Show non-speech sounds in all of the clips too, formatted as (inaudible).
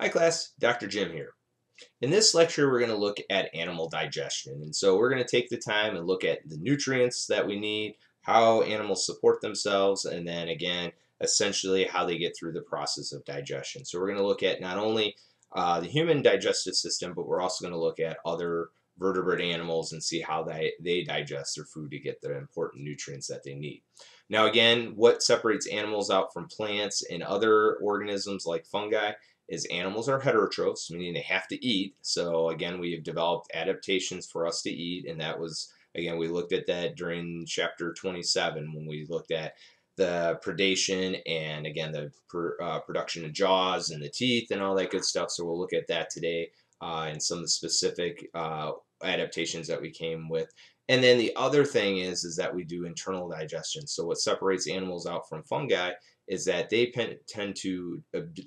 Hi class, Dr. Jim here. In this lecture we're going to look at animal digestion and so we're going to take the time and look at the nutrients that we need, how animals support themselves, and then again essentially how they get through the process of digestion. So we're going to look at not only uh, the human digestive system but we're also going to look at other vertebrate animals and see how they, they digest their food to get the important nutrients that they need. Now again, what separates animals out from plants and other organisms like fungi is animals are heterotrophs, meaning they have to eat. So again, we have developed adaptations for us to eat, and that was again we looked at that during chapter 27 when we looked at the predation and again the uh, production of jaws and the teeth and all that good stuff. So we'll look at that today uh, and some of the specific uh, adaptations that we came with. And then the other thing is is that we do internal digestion. So what separates animals out from fungi is that they tend to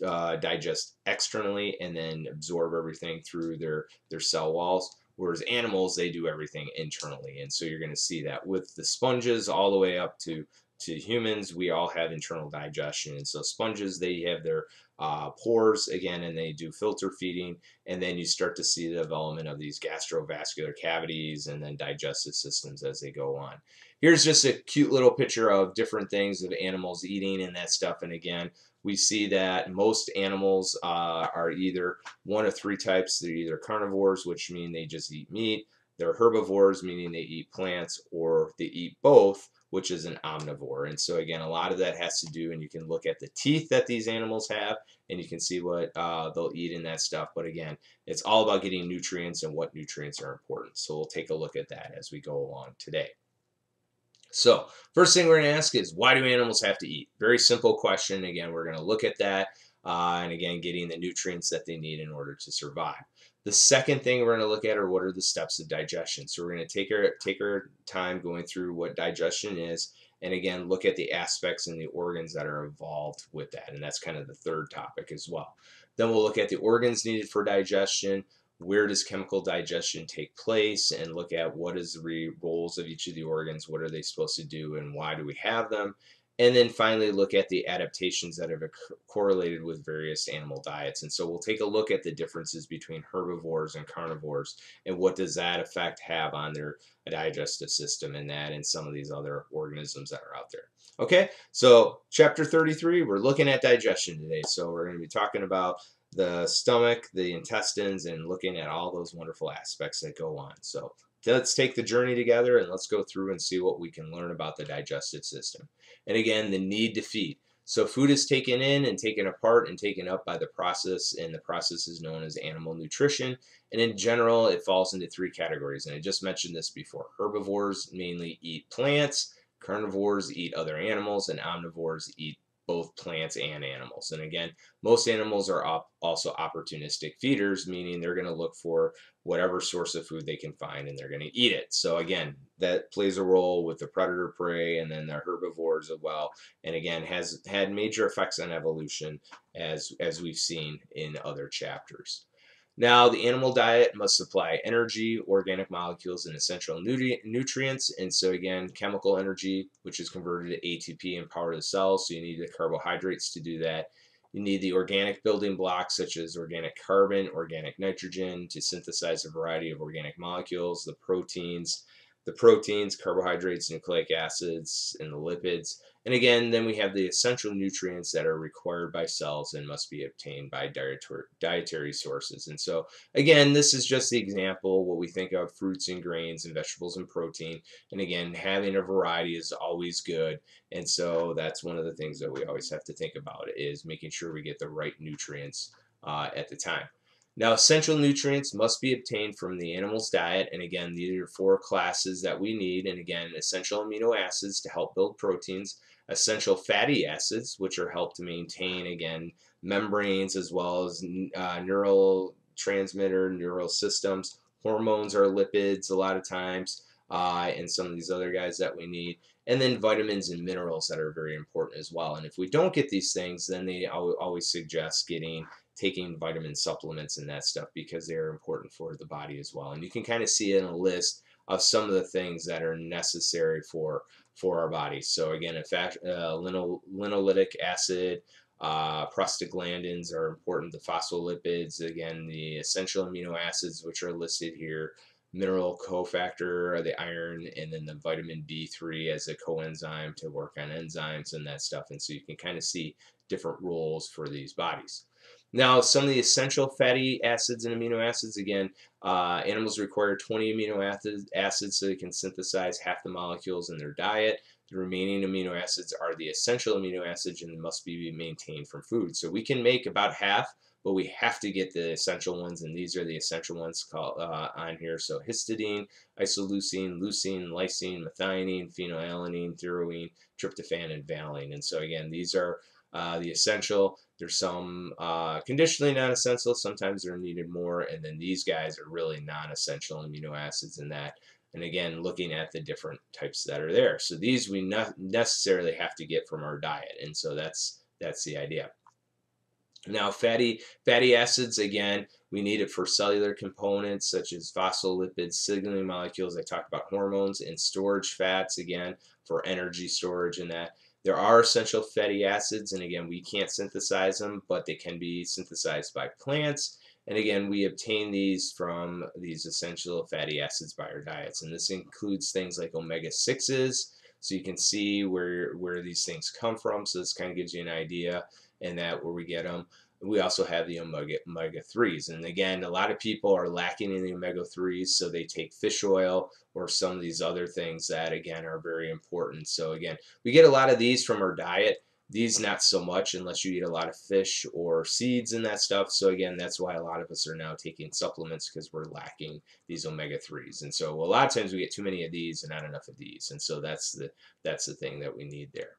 uh, digest externally and then absorb everything through their their cell walls whereas animals they do everything internally. And so you're going to see that with the sponges all the way up to to humans we all have internal digestion. And so sponges they have their uh, pores again and they do filter feeding and then you start to see the development of these gastrovascular cavities and then digestive systems as they go on here's just a cute little picture of different things of animals eating and that stuff. And again, we see that most animals uh, are either one of three types. They're either carnivores, which mean they just eat meat. They're herbivores, meaning they eat plants, or they eat both, which is an omnivore. And so again, a lot of that has to do, and you can look at the teeth that these animals have, and you can see what uh, they'll eat in that stuff. But again, it's all about getting nutrients and what nutrients are important. So we'll take a look at that as we go along today. So first thing we're going to ask is why do animals have to eat? Very simple question. Again, we're going to look at that uh, and again getting the nutrients that they need in order to survive. The second thing we're going to look at are what are the steps of digestion. So we're going to take our take our time going through what digestion is and again look at the aspects and the organs that are involved with that and that's kind of the third topic as well. Then we'll look at the organs needed for digestion, where does chemical digestion take place and look at what is the roles of each of the organs, what are they supposed to do and why do we have them, and then finally look at the adaptations that have correlated with various animal diets. And so we'll take a look at the differences between herbivores and carnivores and what does that effect have on their digestive system and that and some of these other organisms that are out there. Okay, so chapter 33, we're looking at digestion today. So we're going to be talking about the stomach, the intestines, and looking at all those wonderful aspects that go on. So let's take the journey together and let's go through and see what we can learn about the digestive system. And again, the need to feed. So food is taken in and taken apart and taken up by the process, and the process is known as animal nutrition. And in general, it falls into three categories. And I just mentioned this before. Herbivores mainly eat plants, carnivores eat other animals, and omnivores eat both plants and animals. And again, most animals are op also opportunistic feeders, meaning they're going to look for whatever source of food they can find and they're going to eat it. So again, that plays a role with the predator prey and then the herbivores as well. And again, has had major effects on evolution as as we've seen in other chapters. Now, the animal diet must supply energy, organic molecules, and essential nutri nutrients. And so, again, chemical energy, which is converted to ATP and power the cells. So, you need the carbohydrates to do that. You need the organic building blocks, such as organic carbon, organic nitrogen, to synthesize a variety of organic molecules, the proteins, the proteins, carbohydrates, nucleic acids, and the lipids. And again, then we have the essential nutrients that are required by cells and must be obtained by dietary sources. And so, again, this is just the example, what we think of fruits and grains and vegetables and protein. And again, having a variety is always good. And so that's one of the things that we always have to think about is making sure we get the right nutrients uh, at the time. Now, essential nutrients must be obtained from the animal's diet, and again, these are four classes that we need, and again, essential amino acids to help build proteins, essential fatty acids, which are help to maintain, again, membranes as well as uh, neural transmitter, neural systems. Hormones are lipids a lot of times, uh, and some of these other guys that we need. And then vitamins and minerals that are very important as well. And if we don't get these things, then they always suggest getting taking vitamin supplements and that stuff because they're important for the body as well. And you can kind of see in a list of some of the things that are necessary for for our bodies. So again, in fact, uh, linoleic acid, Uh, prostaglandins are important, the phospholipids, again, the essential amino acids, which are listed here, mineral cofactor, the iron, and then the vitamin B3 as a coenzyme to work on enzymes and that stuff. And so you can kind of see different roles for these bodies. Now, some of the essential fatty acids and amino acids, again, uh, animals require 20 amino acids so they can synthesize half the molecules in their diet. The remaining amino acids are the essential amino acids and must be maintained from food. So we can make about half, but we have to get the essential ones, and these are the essential ones called, uh, on here. So histidine, isoleucine, leucine, lysine, methionine, phenylalanine, threonine, tryptophan, and valine. And so again, these are uh, the essential. There's some uh, conditionally non-essential. Sometimes they're needed more, and then these guys are really non-essential amino acids in that and again looking at the different types that are there. So these we not necessarily have to get from our diet and so that's that's the idea. Now fatty fatty acids again we need it for cellular components such as phospholipids signaling molecules. I talked about hormones and storage fats again for energy storage and that there are essential fatty acids and again we can't synthesize them but they can be synthesized by plants and again, we obtain these from these essential fatty acids by our diets. And this includes things like omega-6s. So you can see where, where these things come from. So this kind of gives you an idea and that where we get them. We also have the omega, omega-3s. And again, a lot of people are lacking in the omega-3s, so they take fish oil or some of these other things that, again, are very important. So again, we get a lot of these from our diet. These not so much unless you eat a lot of fish or seeds and that stuff. So again, that's why a lot of us are now taking supplements because we're lacking these omega-3s. And so a lot of times we get too many of these and not enough of these. And so that's the that's the thing that we need there.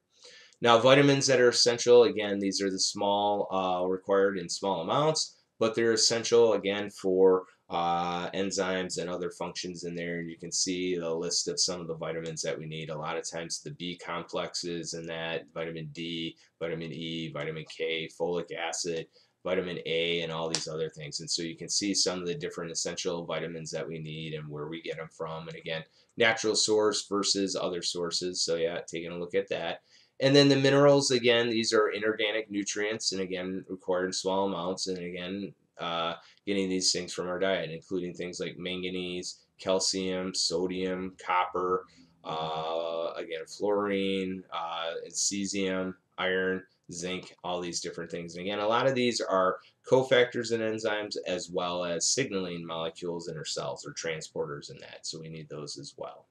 Now vitamins that are essential, again, these are the small uh, required in small amounts, but they're essential again for uh, enzymes and other functions in there. And you can see the list of some of the vitamins that we need. A lot of times the B complexes and that, vitamin D, vitamin E, vitamin K, folic acid, vitamin A, and all these other things. And so you can see some of the different essential vitamins that we need and where we get them from. And again, natural source versus other sources. So yeah, taking a look at that. And then the minerals, again, these are inorganic nutrients and again, required in small amounts. And again, uh, getting these things from our diet, including things like manganese, calcium, sodium, copper, uh, again, fluorine, uh, cesium, iron, zinc, all these different things. And again, a lot of these are cofactors and enzymes as well as signaling molecules in our cells or transporters in that. So we need those as well.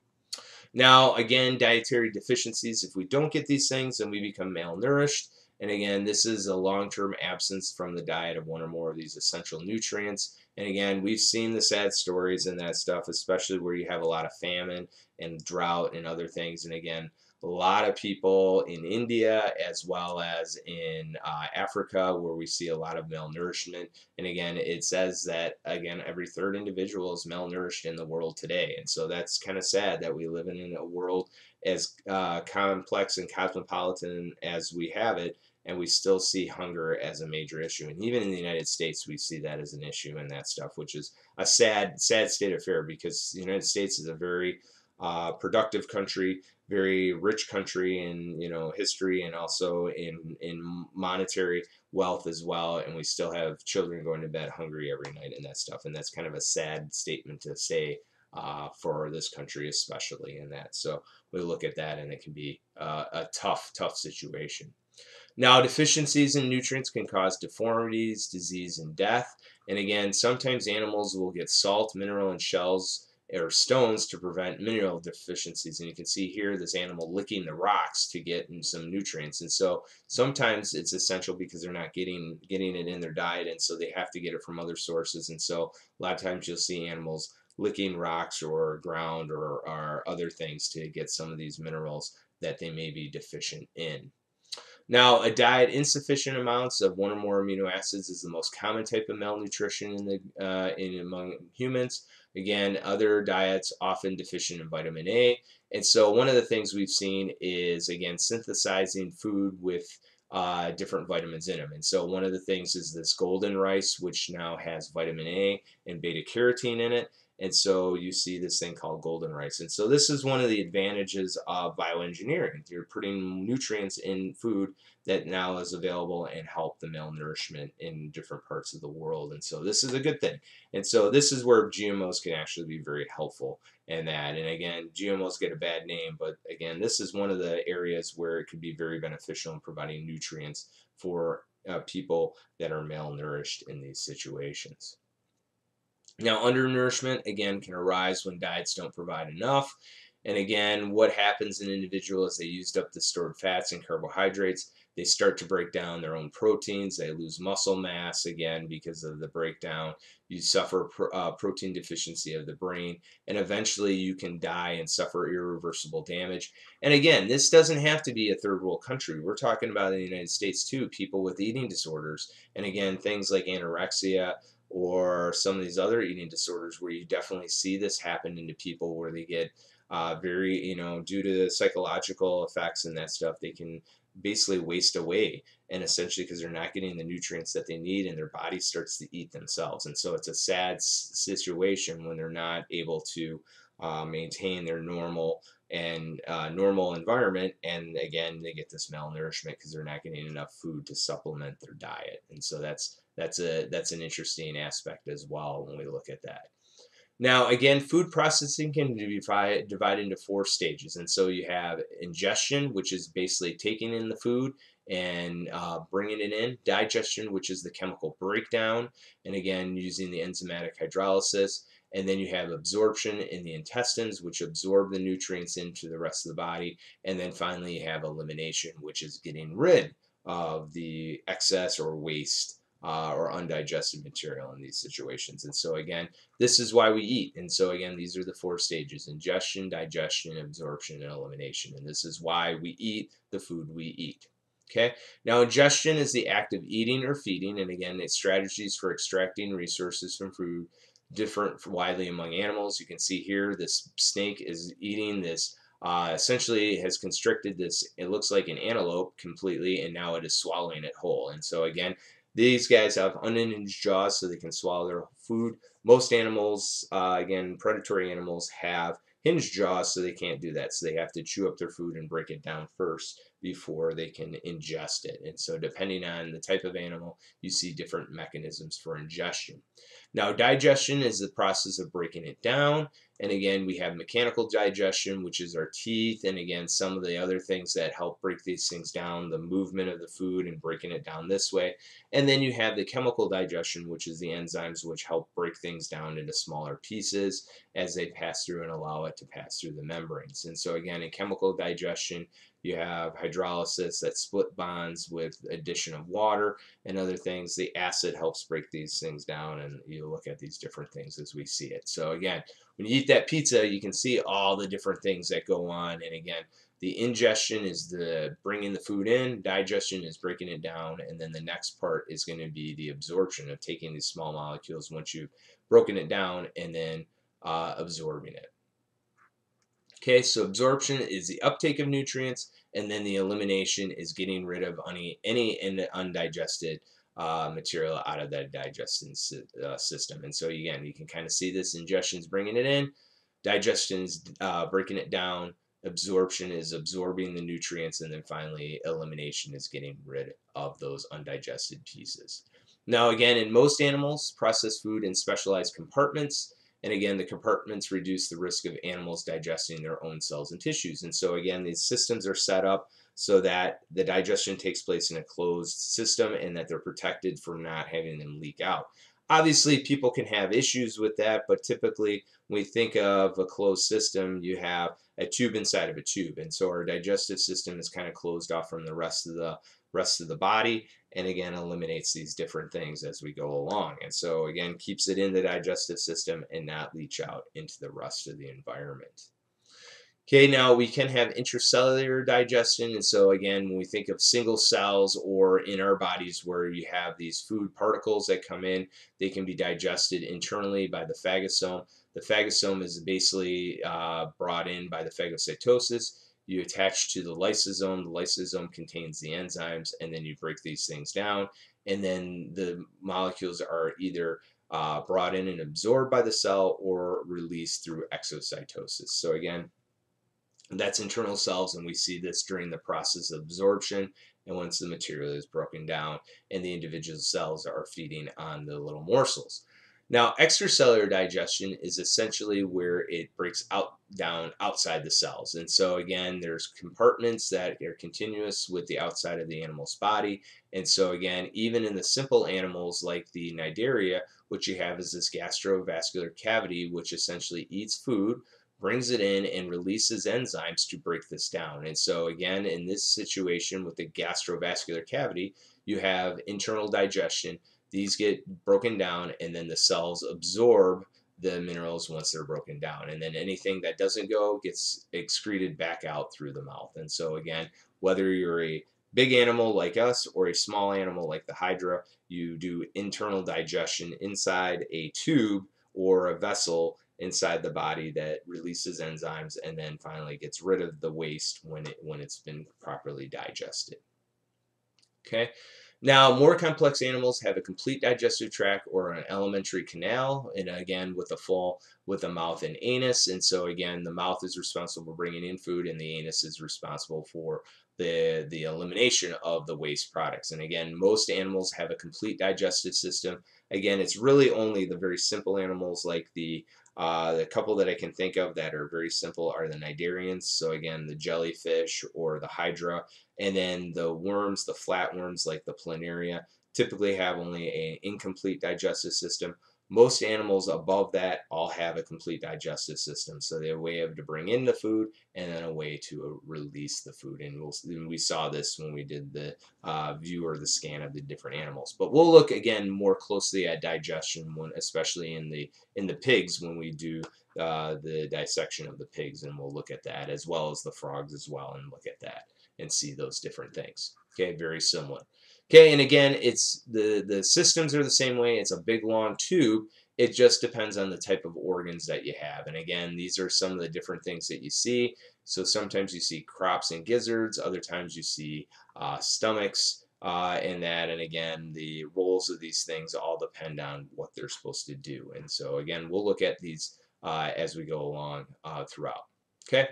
Now, again, dietary deficiencies, if we don't get these things, then we become malnourished. And again, this is a long-term absence from the diet of one or more of these essential nutrients. And again, we've seen the sad stories and that stuff, especially where you have a lot of famine and drought and other things. And again, a lot of people in India as well as in uh, Africa where we see a lot of malnourishment. And again, it says that, again, every third individual is malnourished in the world today. And so that's kind of sad that we live in a world as uh, complex and cosmopolitan as we have it, and we still see hunger as a major issue. And even in the United States, we see that as an issue and that stuff, which is a sad, sad state of affair because the United States is a very uh, productive country, very rich country in you know history and also in in monetary wealth as well. And we still have children going to bed hungry every night and that stuff. And that's kind of a sad statement to say uh, for this country, especially in that. So we look at that, and it can be uh, a tough, tough situation. Now, deficiencies in nutrients can cause deformities, disease, and death. And again, sometimes animals will get salt, mineral, and shells or stones to prevent mineral deficiencies. And you can see here this animal licking the rocks to get some nutrients. And so sometimes it's essential because they're not getting getting it in their diet, and so they have to get it from other sources. And so a lot of times you'll see animals licking rocks or ground or, or other things to get some of these minerals that they may be deficient in. Now, a diet insufficient amounts of one or more amino acids is the most common type of malnutrition in the uh, in among humans. Again, other diets often deficient in vitamin A, and so one of the things we've seen is again synthesizing food with uh, different vitamins in them. And so one of the things is this golden rice, which now has vitamin A and beta carotene in it. And so you see this thing called golden rice. And so this is one of the advantages of bioengineering. You're putting nutrients in food that now is available and help the malnourishment in different parts of the world. And so this is a good thing. And so this is where GMOs can actually be very helpful in that. And again, GMOs get a bad name, but again, this is one of the areas where it could be very beneficial in providing nutrients for uh, people that are malnourished in these situations. Now, undernourishment, again, can arise when diets don't provide enough. And again, what happens in individuals, they used up the stored fats and carbohydrates. They start to break down their own proteins. They lose muscle mass again because of the breakdown. You suffer uh, protein deficiency of the brain, and eventually you can die and suffer irreversible damage. And again, this doesn't have to be a third world country. We're talking about in the United States too, people with eating disorders. And again, things like anorexia, or some of these other eating disorders where you definitely see this happen into people where they get uh, very, you know, due to the psychological effects and that stuff, they can basically waste away and essentially because they're not getting the nutrients that they need and their body starts to eat themselves. And so it's a sad situation when they're not able to uh, maintain their normal and uh, normal environment and again they get this malnourishment because they're not getting enough food to supplement their diet and so that's that's a that's an interesting aspect as well when we look at that. Now, again, food processing can be divided into four stages. And so you have ingestion, which is basically taking in the food and uh, bringing it in. Digestion, which is the chemical breakdown, and again, using the enzymatic hydrolysis. And then you have absorption in the intestines, which absorb the nutrients into the rest of the body. And then finally, you have elimination, which is getting rid of the excess or waste uh, or undigested material in these situations. And so again, this is why we eat. And so again, these are the four stages, ingestion, digestion, absorption, and elimination. And this is why we eat the food we eat. Okay, now ingestion is the act of eating or feeding, and again, it's strategies for extracting resources from food different widely among animals. You can see here this snake is eating this uh, essentially has constricted this, it looks like an antelope completely, and now it is swallowing it whole. And so again, these guys have unhinged jaws so they can swallow their food. Most animals, uh, again, predatory animals, have hinged jaws so they can't do that. So they have to chew up their food and break it down first before they can ingest it. And so depending on the type of animal, you see different mechanisms for ingestion. Now digestion is the process of breaking it down. And again, we have mechanical digestion, which is our teeth, and again, some of the other things that help break these things down, the movement of the food and breaking it down this way. And then you have the chemical digestion, which is the enzymes which help break things down into smaller pieces as they pass through and allow it to pass through the membranes. And so again, in chemical digestion, you have hydrolysis that split bonds with addition of water and other things. The acid helps break these things down and you look at these different things as we see it. So again, when you eat that pizza, you can see all the different things that go on. And again, the ingestion is the bringing the food in, digestion is breaking it down, and then the next part is going to be the absorption of taking these small molecules once you've broken it down and then uh, absorbing it. Okay, so absorption is the uptake of nutrients, and then the elimination is getting rid of any, any undigested uh, material out of that digestion uh, system. And so again, you can kind of see this ingestion's bringing it in, digestion's uh, breaking it down, absorption is absorbing the nutrients, and then finally elimination is getting rid of those undigested pieces. Now again, in most animals, processed food in specialized compartments and again, the compartments reduce the risk of animals digesting their own cells and tissues. And so again, these systems are set up so that the digestion takes place in a closed system and that they're protected from not having them leak out. Obviously, people can have issues with that, but typically when we think of a closed system, you have a tube inside of a tube. And so our digestive system is kind of closed off from the rest of the rest of the body and again eliminates these different things as we go along and so again keeps it in the digestive system and not leach out into the rest of the environment okay now we can have intracellular digestion and so again when we think of single cells or in our bodies where you have these food particles that come in they can be digested internally by the phagosome the phagosome is basically uh, brought in by the phagocytosis you attach to the lysosome. The lysosome contains the enzymes, and then you break these things down. And then the molecules are either uh, brought in and absorbed by the cell or released through exocytosis. So again, that's internal cells, and we see this during the process of absorption and once the material is broken down and the individual cells are feeding on the little morsels. Now, extracellular digestion is essentially where it breaks out down outside the cells. And so again, there's compartments that are continuous with the outside of the animal's body. And so again, even in the simple animals like the cnidaria, what you have is this gastrovascular cavity, which essentially eats food, brings it in and releases enzymes to break this down. And so again, in this situation with the gastrovascular cavity, you have internal digestion. These get broken down and then the cells absorb the minerals once they're broken down. And then anything that doesn't go gets excreted back out through the mouth. And so again whether you're a big animal like us or a small animal like the hydra you do internal digestion inside a tube or a vessel inside the body that releases enzymes and then finally gets rid of the waste when it when it's been properly digested okay now, more complex animals have a complete digestive tract or an elementary canal, and again with a full with a mouth and anus. And so again, the mouth is responsible for bringing in food, and the anus is responsible for the the elimination of the waste products. And again, most animals have a complete digestive system. Again, it's really only the very simple animals like the uh, the couple that I can think of that are very simple are the cnidarians. So again, the jellyfish or the hydra, and then the worms, the flatworms like the planaria, typically have only an incomplete digestive system. Most animals above that all have a complete digestive system. So they have a way of to bring in the food and then a way to uh, release the food. And we'll, we saw this when we did the uh, view or the scan of the different animals. But we'll look again more closely at digestion, when, especially in the in the pigs when we do uh, the dissection of the pigs, and we'll look at that as well as the frogs as well, and look at that and see those different things. Okay, very similar. Okay, and again, it's the, the systems are the same way. It's a big long tube. It just depends on the type of organs that you have. And again, these are some of the different things that you see. So sometimes you see crops and gizzards. Other times you see uh, stomachs uh, and that. And again, the roles of these things all depend on what they're supposed to do. And so again, we'll look at these uh, as we go along uh, throughout. Okay.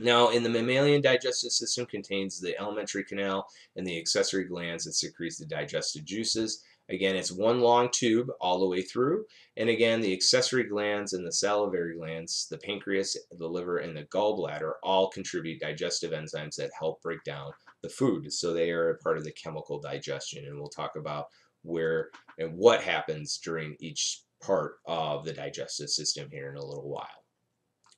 Now, in the mammalian digestive system contains the alimentary canal and the accessory glands that secretes the digestive juices. Again, it's one long tube all the way through. And again, the accessory glands and the salivary glands, the pancreas, the liver, and the gallbladder all contribute digestive enzymes that help break down the food. So they are a part of the chemical digestion. And we'll talk about where and what happens during each part of the digestive system here in a little while.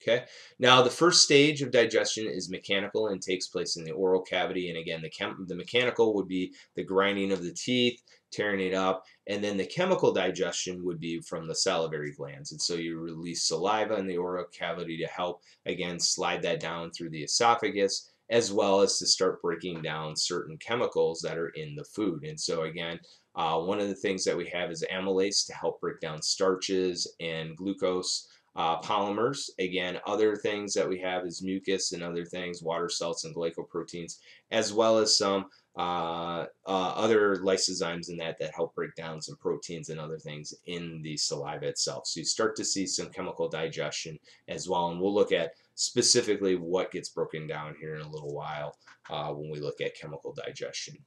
Okay. Now the first stage of digestion is mechanical and takes place in the oral cavity. And again, the chem the mechanical would be the grinding of the teeth, tearing it up, and then the chemical digestion would be from the salivary glands. And so you release saliva in the oral cavity to help again slide that down through the esophagus as well as to start breaking down certain chemicals that are in the food. And so again, uh, one of the things that we have is amylase to help break down starches and glucose uh, polymers. Again, other things that we have is mucus and other things, water salts and glycoproteins, as well as some uh, uh, other lysozymes in that that help break down some proteins and other things in the saliva itself. So you start to see some chemical digestion as well, and we'll look at specifically what gets broken down here in a little while uh, when we look at chemical digestion.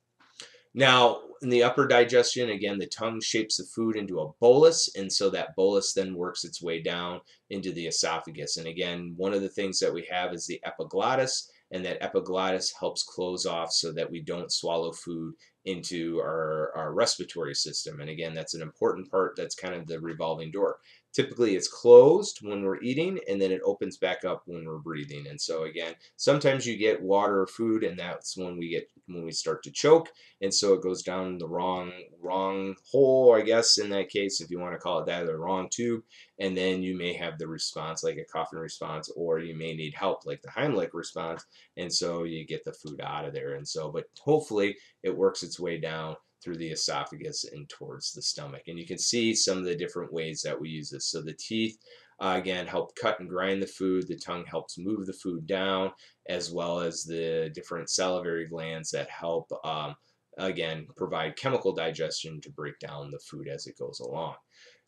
Now, in the upper digestion, again, the tongue shapes the food into a bolus, and so that bolus then works its way down into the esophagus. And again, one of the things that we have is the epiglottis, and that epiglottis helps close off so that we don't swallow food into our, our respiratory system. And again, that's an important part. That's kind of the revolving door. Typically it's closed when we're eating and then it opens back up when we're breathing. And so again, sometimes you get water or food and that's when we get when we start to choke. And so it goes down the wrong wrong hole I guess in that case if you want to call it that the wrong tube. And then you may have the response like a coughing response or you may need help like the Heimlich response. And so you get the food out of there. And so but hopefully it works its way down through the esophagus and towards the stomach. And you can see some of the different ways that we use this. So the teeth, uh, again, help cut and grind the food. The tongue helps move the food down, as well as the different salivary glands that help, um, again, provide chemical digestion to break down the food as it goes along.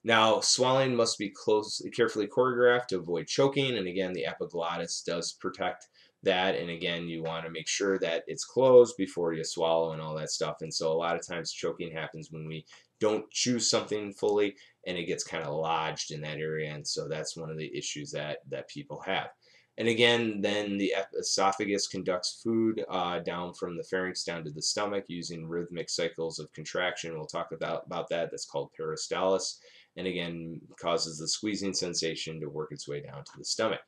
Now, swallowing must be close, carefully choreographed to avoid choking, and again, the epiglottis does protect that and again you want to make sure that it's closed before you swallow and all that stuff and so a lot of times choking happens when we don't chew something fully and it gets kind of lodged in that area and so that's one of the issues that that people have. And again then the esophagus conducts food uh, down from the pharynx down to the stomach using rhythmic cycles of contraction. We'll talk about about that. That's called peristalsis and again causes the squeezing sensation to work its way down to the stomach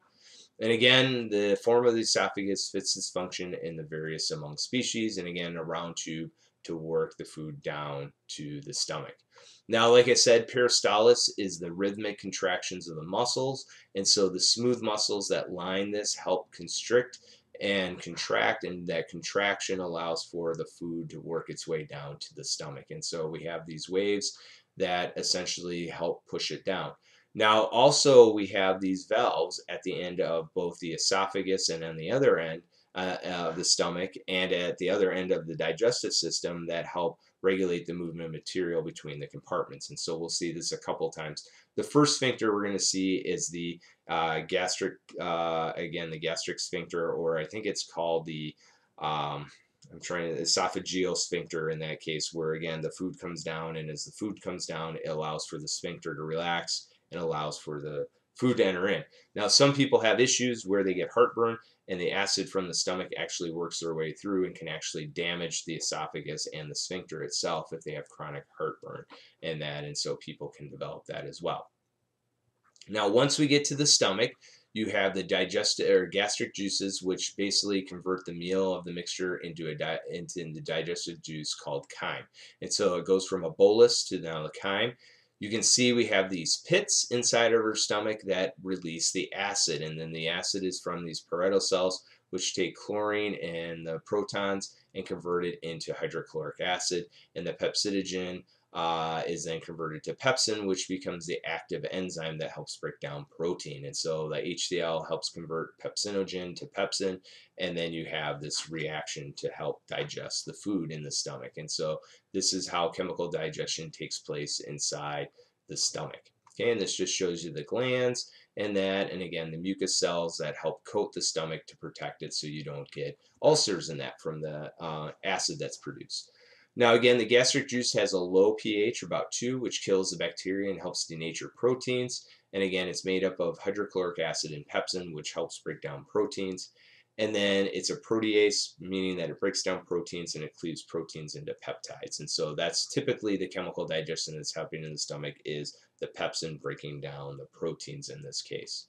and again, the form of the esophagus fits this function in the various among species, and again, a round tube to work the food down to the stomach. Now, like I said, peristalsis is the rhythmic contractions of the muscles, and so the smooth muscles that line this help constrict and contract, and that contraction allows for the food to work its way down to the stomach. And so we have these waves that essentially help push it down. Now, also, we have these valves at the end of both the esophagus and on the other end uh, of the stomach and at the other end of the digestive system that help regulate the movement of material between the compartments. And so we'll see this a couple times. The first sphincter we're going to see is the uh, gastric, uh, again, the gastric sphincter, or I think it's called the um, I'm trying to esophageal sphincter in that case, where again the food comes down, and as the food comes down, it allows for the sphincter to relax and allows for the food to enter in. Now, some people have issues where they get heartburn and the acid from the stomach actually works their way through and can actually damage the esophagus and the sphincter itself if they have chronic heartburn and that, and so people can develop that as well. Now, once we get to the stomach, you have the digestive or gastric juices, which basically convert the meal of the mixture into a into the digestive juice called chyme. And so it goes from a bolus to now the chyme. You can see we have these pits inside of her stomach that release the acid, and then the acid is from these parietal cells, which take chlorine and the protons and convert it into hydrochloric acid, and the pepsinogen uh, is then converted to pepsin, which becomes the active enzyme that helps break down protein. And so the HCl helps convert pepsinogen to pepsin, and then you have this reaction to help digest the food in the stomach. And so this is how chemical digestion takes place inside the stomach. Okay, and this just shows you the glands and that, and again, the mucus cells that help coat the stomach to protect it so you don't get ulcers in that from the uh, acid that's produced. Now again, the gastric juice has a low pH, about 2, which kills the bacteria and helps denature proteins. And again, it's made up of hydrochloric acid and pepsin, which helps break down proteins. And then it's a protease, meaning that it breaks down proteins and it cleaves proteins into peptides. And so that's typically the chemical digestion that's happening in the stomach is the pepsin breaking down the proteins in this case.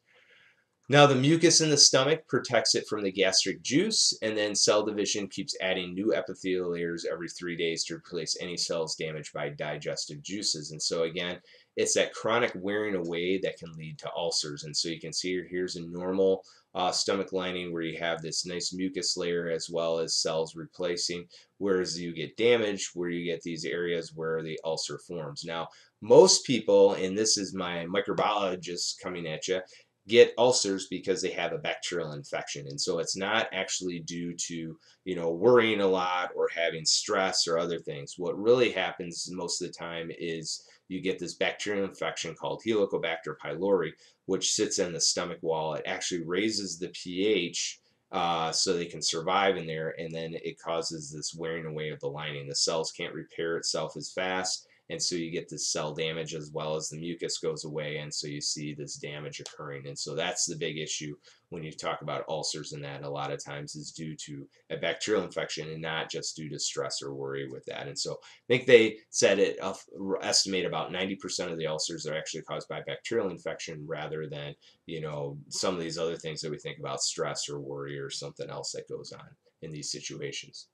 Now the mucus in the stomach protects it from the gastric juice and then cell division keeps adding new epithelial layers every three days to replace any cells damaged by digestive juices. And so again, it's that chronic wearing away that can lead to ulcers. And so you can see here, here's a normal uh, stomach lining where you have this nice mucus layer as well as cells replacing, whereas you get damage where you get these areas where the ulcer forms. Now, most people, and this is my microbiologist coming at you, get ulcers because they have a bacterial infection. And so it's not actually due to you know worrying a lot or having stress or other things. What really happens most of the time is you get this bacterial infection called helicobacter pylori which sits in the stomach wall. It actually raises the pH uh, so they can survive in there and then it causes this wearing away of the lining. The cells can't repair itself as fast and so you get this cell damage as well as the mucus goes away and so you see this damage occurring and so that's the big issue when you talk about ulcers and that a lot of times is due to a bacterial infection and not just due to stress or worry with that and so I think they said it uh, estimate about 90% of the ulcers are actually caused by bacterial infection rather than you know some of these other things that we think about stress or worry or something else that goes on in these situations.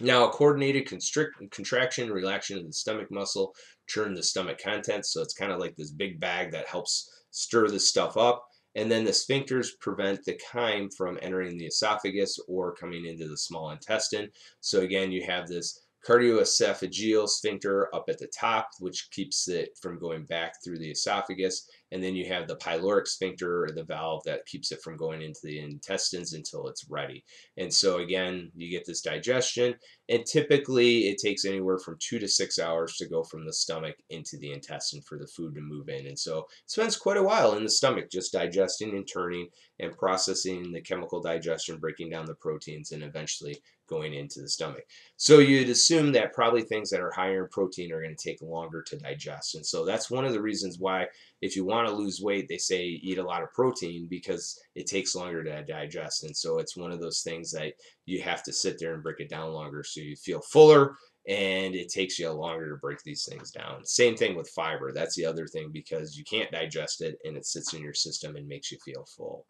Now, a coordinated constrict, contraction and relaxation of the stomach muscle churn the stomach contents. So it's kind of like this big bag that helps stir the stuff up. And then the sphincters prevent the chyme from entering the esophagus or coming into the small intestine. So again, you have this cardioesophageal sphincter up at the top, which keeps it from going back through the esophagus. And then you have the pyloric sphincter, or the valve that keeps it from going into the intestines until it's ready. And so again, you get this digestion, and typically it takes anywhere from two to six hours to go from the stomach into the intestine for the food to move in. And so it spends quite a while in the stomach just digesting and turning and processing the chemical digestion, breaking down the proteins, and eventually going into the stomach. So you'd assume that probably things that are higher in protein are going to take longer to digest. And so that's one of the reasons why if you want to lose weight, they say eat a lot of protein because it takes longer to digest. And so it's one of those things that you have to sit there and break it down longer so you feel fuller and it takes you longer to break these things down. Same thing with fiber. That's the other thing because you can't digest it and it sits in your system and makes you feel full.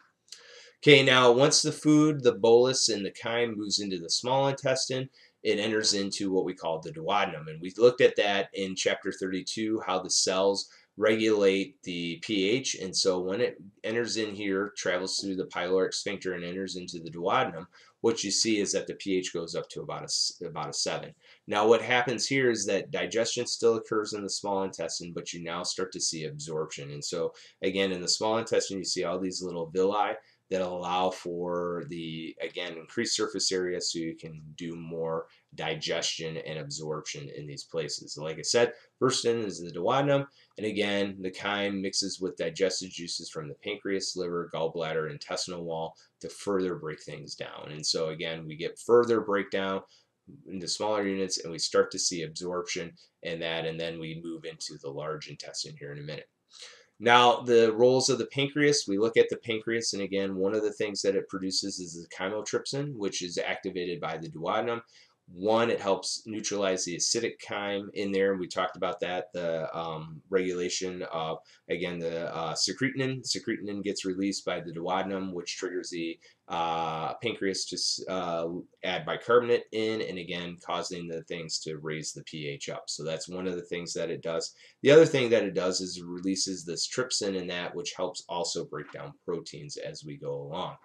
Okay, now once the food, the bolus, and the chyme moves into the small intestine, it enters into what we call the duodenum. And we looked at that in chapter 32, how the cells regulate the pH. And so when it enters in here, travels through the pyloric sphincter and enters into the duodenum, what you see is that the pH goes up to about a, about a 7. Now what happens here is that digestion still occurs in the small intestine, but you now start to see absorption. And so again, in the small intestine, you see all these little villi that allow for the, again, increased surface area so you can do more digestion and absorption in these places. Like I said, first in is the duodenum, and again, the chyme mixes with digested juices from the pancreas, liver, gallbladder, intestinal wall to further break things down. And so again, we get further breakdown into smaller units and we start to see absorption and that, and then we move into the large intestine here in a minute. Now, the roles of the pancreas, we look at the pancreas, and again, one of the things that it produces is the chymotrypsin, which is activated by the duodenum. One, it helps neutralize the acidic chyme in there. We talked about that, the um, regulation of, again, the uh, secretin. Secretin gets released by the duodenum, which triggers the uh, pancreas to uh, add bicarbonate in, and again, causing the things to raise the pH up. So that's one of the things that it does. The other thing that it does is releases this trypsin in that, which helps also break down proteins as we go along.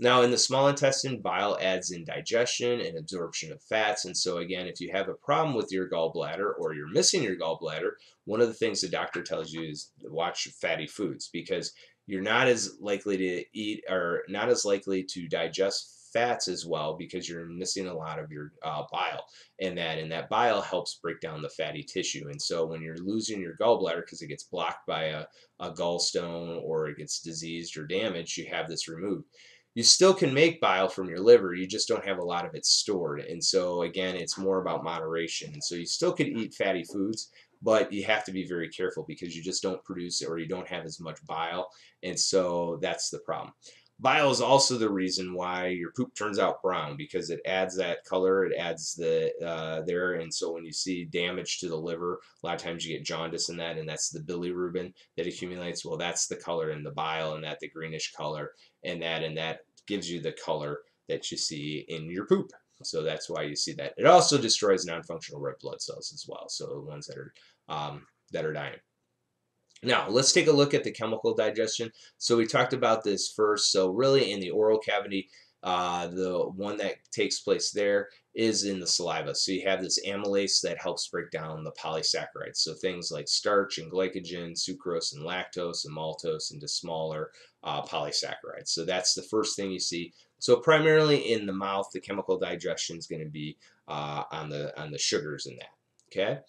Now, in the small intestine, bile adds in digestion and absorption of fats. And so, again, if you have a problem with your gallbladder or you're missing your gallbladder, one of the things the doctor tells you is watch fatty foods because you're not as likely to eat or not as likely to digest fats as well because you're missing a lot of your uh, bile. And that and that bile helps break down the fatty tissue. And so when you're losing your gallbladder because it gets blocked by a, a gallstone or it gets diseased or damaged you have this removed you still can make bile from your liver you just don't have a lot of it stored. And so again it's more about moderation. And so you still could eat fatty foods but you have to be very careful because you just don't produce or you don't have as much bile. And so that's the problem bile is also the reason why your poop turns out brown because it adds that color it adds the uh, there and so when you see damage to the liver a lot of times you get jaundice in that and that's the bilirubin that accumulates well that's the color in the bile and that the greenish color and that and that gives you the color that you see in your poop. So that's why you see that. It also destroys non-functional red blood cells as well. So the ones that are um, that are dying. Now, let's take a look at the chemical digestion. So we talked about this first. So really in the oral cavity, uh, the one that takes place there is in the saliva. So you have this amylase that helps break down the polysaccharides. So things like starch and glycogen, sucrose and lactose and maltose into smaller uh, polysaccharides. So that's the first thing you see. So primarily in the mouth, the chemical digestion is going to be uh, on the on the sugars in that. Okay.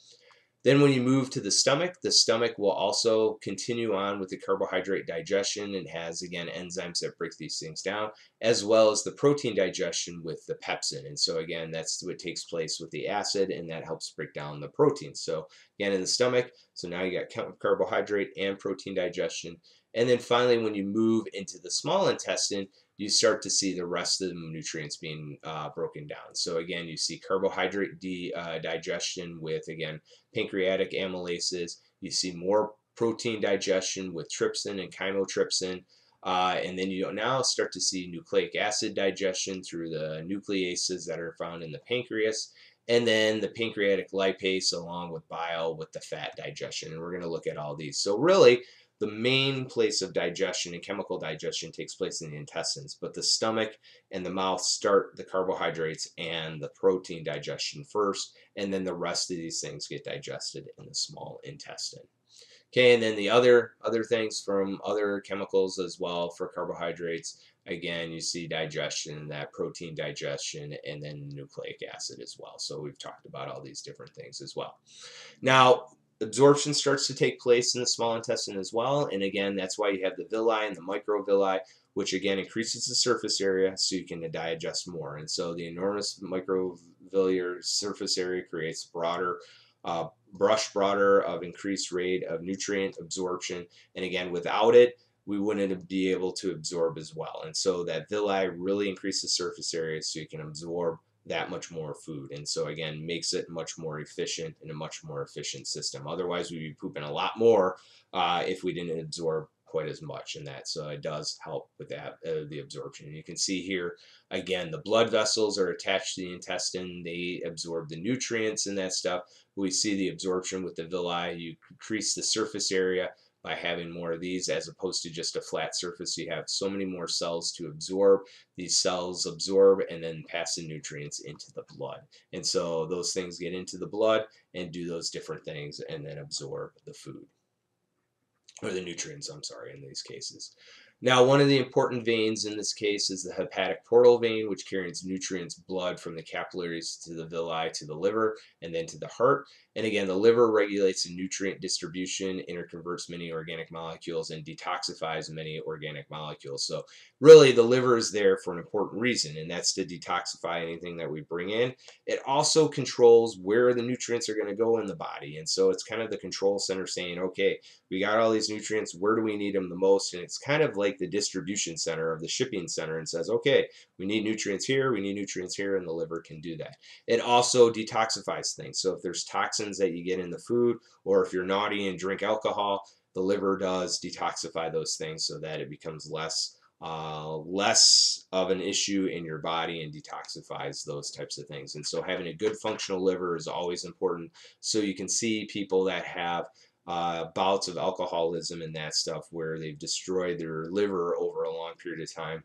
Then when you move to the stomach, the stomach will also continue on with the carbohydrate digestion and has, again, enzymes that break these things down, as well as the protein digestion with the pepsin. And so, again, that's what takes place with the acid, and that helps break down the protein. So, again, in the stomach, so now you got carbohydrate and protein digestion. And then finally, when you move into the small intestine, you start to see the rest of the nutrients being uh, broken down. So again, you see carbohydrate de, uh, digestion with, again, pancreatic amylases. You see more protein digestion with trypsin and chymotrypsin. Uh, and then you now start to see nucleic acid digestion through the nucleases that are found in the pancreas. And then the pancreatic lipase along with bile with the fat digestion. And we're going to look at all these. So really, the main place of digestion and chemical digestion takes place in the intestines, but the stomach and the mouth start the carbohydrates and the protein digestion first, and then the rest of these things get digested in the small intestine. Okay, and then the other other things from other chemicals as well for carbohydrates. Again, you see digestion, that protein digestion, and then nucleic acid as well. So we've talked about all these different things as well. Now, absorption starts to take place in the small intestine as well. And again, that's why you have the villi and the microvilli, which again increases the surface area so you can digest more. And so the enormous microvillar surface area creates broader uh, brush border of increased rate of nutrient absorption. And again, without it, we wouldn't be able to absorb as well. And so that villi really increases surface area so you can absorb that much more food. And so again, makes it much more efficient and a much more efficient system. Otherwise, we'd be pooping a lot more uh, if we didn't absorb quite as much in that. So it does help with that, uh, the absorption. And you can see here, again, the blood vessels are attached to the intestine. They absorb the nutrients and that stuff. We see the absorption with the villi. You increase the surface area by having more of these as opposed to just a flat surface. You have so many more cells to absorb. These cells absorb and then pass the nutrients into the blood. And so those things get into the blood and do those different things and then absorb the food. Or the nutrients, I'm sorry, in these cases. Now, one of the important veins in this case is the hepatic portal vein, which carries nutrients blood from the capillaries to the villi to the liver and then to the heart. And again, the liver regulates the nutrient distribution, interconverts many organic molecules, and detoxifies many organic molecules. So really, the liver is there for an important reason, and that's to detoxify anything that we bring in. It also controls where the nutrients are going to go in the body. And so it's kind of the control center saying, okay, we got all these nutrients, where do we need them the most? And it's kind of like the distribution center of the shipping center and says, okay, we need nutrients here, we need nutrients here, and the liver can do that. It also detoxifies things. So if there's toxins, toxins that you get in the food, or if you're naughty and drink alcohol, the liver does detoxify those things so that it becomes less uh, less of an issue in your body and detoxifies those types of things. And so having a good functional liver is always important. So you can see people that have uh, bouts of alcoholism and that stuff where they've destroyed their liver over a long period of time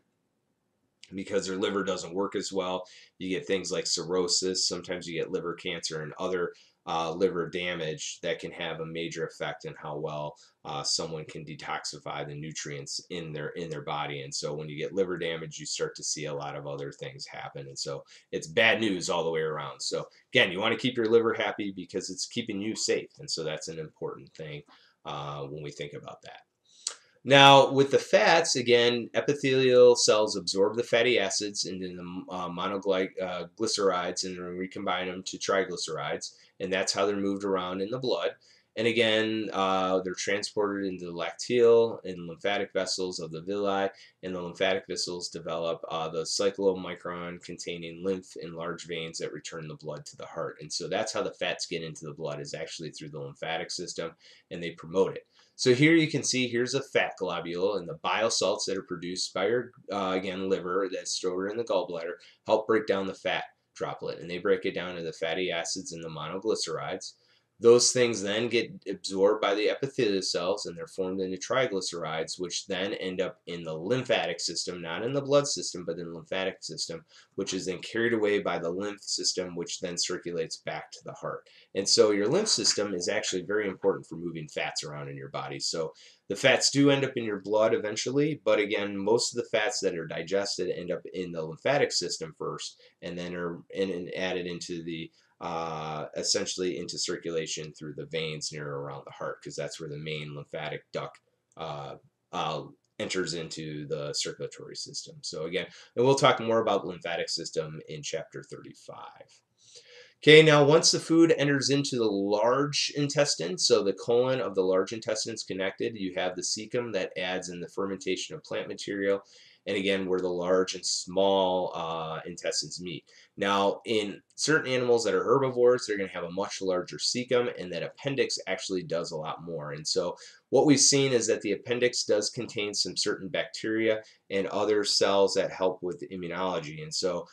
because their liver doesn't work as well. You get things like cirrhosis, sometimes you get liver cancer and other uh, liver damage that can have a major effect in how well uh, someone can detoxify the nutrients in their in their body. And so when you get liver damage, you start to see a lot of other things happen. And so it's bad news all the way around. So again, you want to keep your liver happy because it's keeping you safe. And so that's an important thing uh, when we think about that. Now, with the fats, again, epithelial cells absorb the fatty acids into the uh, monoglycerides uh, and recombine them to triglycerides and that's how they're moved around in the blood. And again, uh, they're transported into the lacteal and lymphatic vessels of the villi, and the lymphatic vessels develop uh, the chylomicron containing lymph in large veins that return the blood to the heart. And so that's how the fats get into the blood is actually through the lymphatic system, and they promote it. So here you can see here's a fat globule, and the bile salts that are produced by your, uh, again, liver that's stored in the gallbladder help break down the fat droplet and they break it down into the fatty acids and the monoglycerides. Those things then get absorbed by the epithelial cells and they're formed into triglycerides, which then end up in the lymphatic system, not in the blood system, but in the lymphatic system, which is then carried away by the lymph system, which then circulates back to the heart. And so your lymph system is actually very important for moving fats around in your body. So the fats do end up in your blood eventually, but again, most of the fats that are digested end up in the lymphatic system first and then are in, and added into the uh, essentially into circulation through the veins near around the heart because that's where the main lymphatic duct uh, uh, enters into the circulatory system. So again, and we'll talk more about lymphatic system in chapter 35. Okay, now once the food enters into the large intestine, so the colon of the large intestine is connected, you have the cecum that adds in the fermentation of plant material, and again where the large and small uh, intestines meet. Now in certain animals that are herbivores, they're going to have a much larger cecum and that appendix actually does a lot more. And so what we've seen is that the appendix does contain some certain bacteria and other cells that help with immunology. And so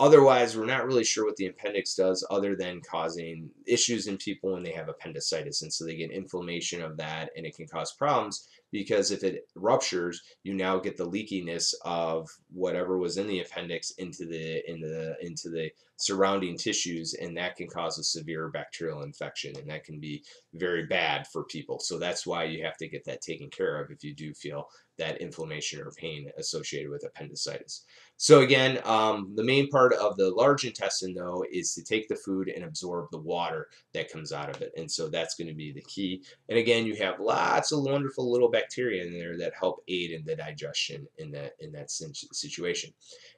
Otherwise, we're not really sure what the appendix does other than causing issues in people when they have appendicitis. And so they get inflammation of that and it can cause problems because if it ruptures, you now get the leakiness of whatever was in the appendix into the in the into the surrounding tissues, and that can cause a severe bacterial infection, and that can be very bad for people. So that's why you have to get that taken care of if you do feel that inflammation or pain associated with appendicitis. So again, um, the main part of the large intestine though is to take the food and absorb the water that comes out of it. And so that's going to be the key. And again, you have lots of wonderful little bacteria in there that help aid in the digestion in that in that situation.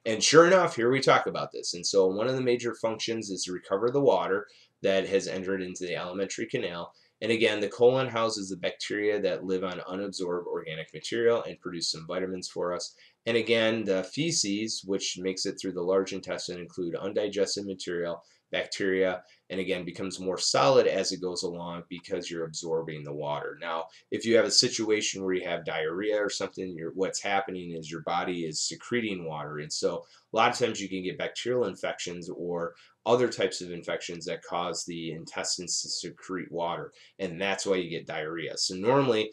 And sure enough, here we talk about this. And so one of the major functions is to recover the water that has entered into the alimentary canal and again, the colon houses the bacteria that live on unabsorbed organic material and produce some vitamins for us. And again, the feces, which makes it through the large intestine, include undigested material, bacteria, and again becomes more solid as it goes along because you're absorbing the water. Now, if you have a situation where you have diarrhea or something, your what's happening is your body is secreting water. And so a lot of times you can get bacterial infections or other types of infections that cause the intestines to secrete water. And that's why you get diarrhea. So normally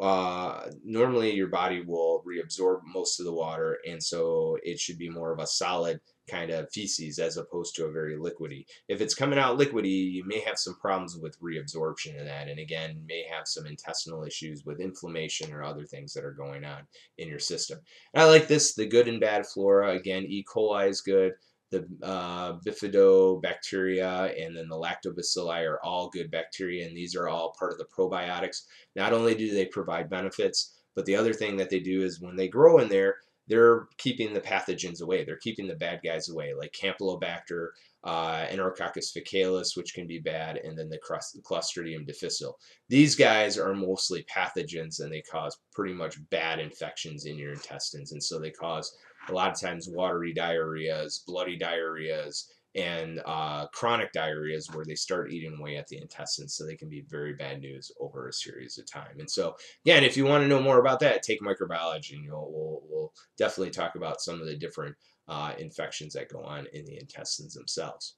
uh, normally your body will reabsorb most of the water and so it should be more of a solid kind of feces as opposed to a very liquidy. If it's coming out liquidy, you may have some problems with reabsorption of that and again may have some intestinal issues with inflammation or other things that are going on in your system. And I like this, the good and bad flora. Again, E. coli is good the uh, bifidobacteria and then the lactobacilli are all good bacteria and these are all part of the probiotics. Not only do they provide benefits, but the other thing that they do is when they grow in there, they're keeping the pathogens away. They're keeping the bad guys away, like Campylobacter, uh, Enterococcus faecalis, which can be bad, and then the Clostridium difficile. These guys are mostly pathogens and they cause pretty much bad infections in your intestines. And so they cause a lot of times watery diarrheas, bloody diarrheas, and uh, chronic is where they start eating away at the intestines. So they can be very bad news over a series of time. And so, again, if you want to know more about that, take microbiology and you'll, we'll, we'll definitely talk about some of the different uh, infections that go on in the intestines themselves.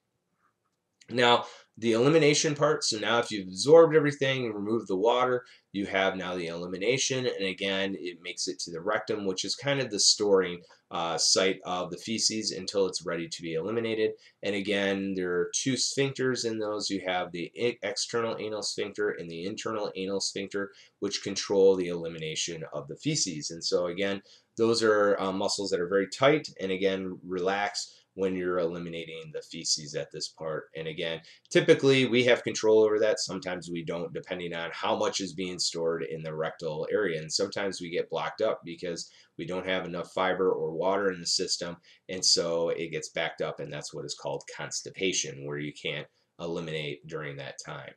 Now, the elimination part, so now if you've absorbed everything and removed the water, you have now the elimination, and again, it makes it to the rectum, which is kind of the storing uh, site of the feces until it's ready to be eliminated. And again, there are two sphincters in those. You have the external anal sphincter and the internal anal sphincter, which control the elimination of the feces. And so again, those are uh, muscles that are very tight and again, relax when you're eliminating the feces at this part. And again, typically we have control over that. Sometimes we don't, depending on how much is being stored in the rectal area. And sometimes we get blocked up because we don't have enough fiber or water in the system. And so it gets backed up, and that's what is called constipation, where you can't eliminate during that time.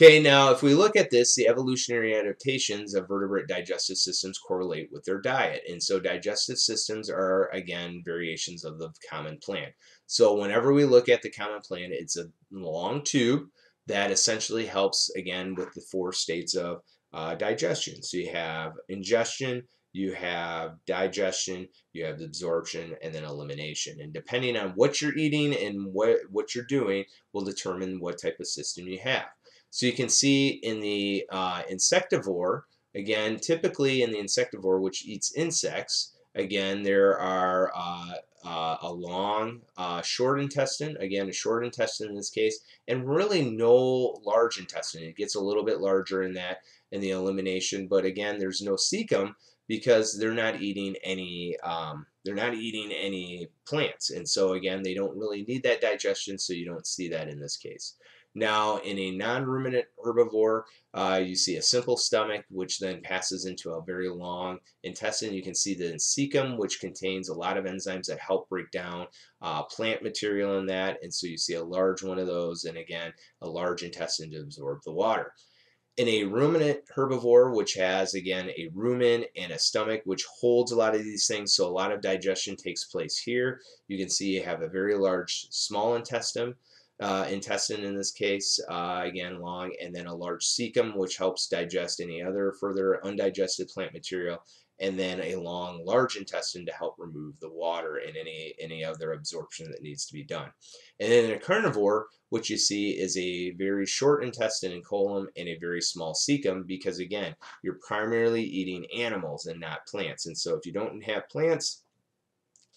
Okay, now if we look at this, the evolutionary adaptations of vertebrate digestive systems correlate with their diet. And so digestive systems are, again, variations of the common plant. So whenever we look at the common plant, it's a long tube that essentially helps, again, with the four states of uh, digestion. So you have ingestion, you have digestion, you have absorption, and then elimination. And depending on what you're eating and what, what you're doing will determine what type of system you have. So you can see in the uh, insectivore, again, typically in the insectivore, which eats insects, again, there are uh, uh, a long, uh, short intestine, again, a short intestine in this case, and really no large intestine. It gets a little bit larger in that in the elimination, but again, there's no cecum because they're not eating any um, they're not eating any plants and so again they don't really need that digestion so you don't see that in this case now, in a non-ruminant herbivore, uh, you see a simple stomach, which then passes into a very long intestine. You can see the cecum, which contains a lot of enzymes that help break down uh, plant material in that. And so you see a large one of those, and again, a large intestine to absorb the water. In a ruminant herbivore, which has, again, a rumen and a stomach, which holds a lot of these things, so a lot of digestion takes place here. You can see you have a very large small intestine, uh, intestine in this case, uh, again long, and then a large cecum which helps digest any other further undigested plant material, and then a long large intestine to help remove the water and any any other absorption that needs to be done. And then in a carnivore, what you see is a very short intestine and colon and a very small cecum because again, you're primarily eating animals and not plants. And so if you don't have plants,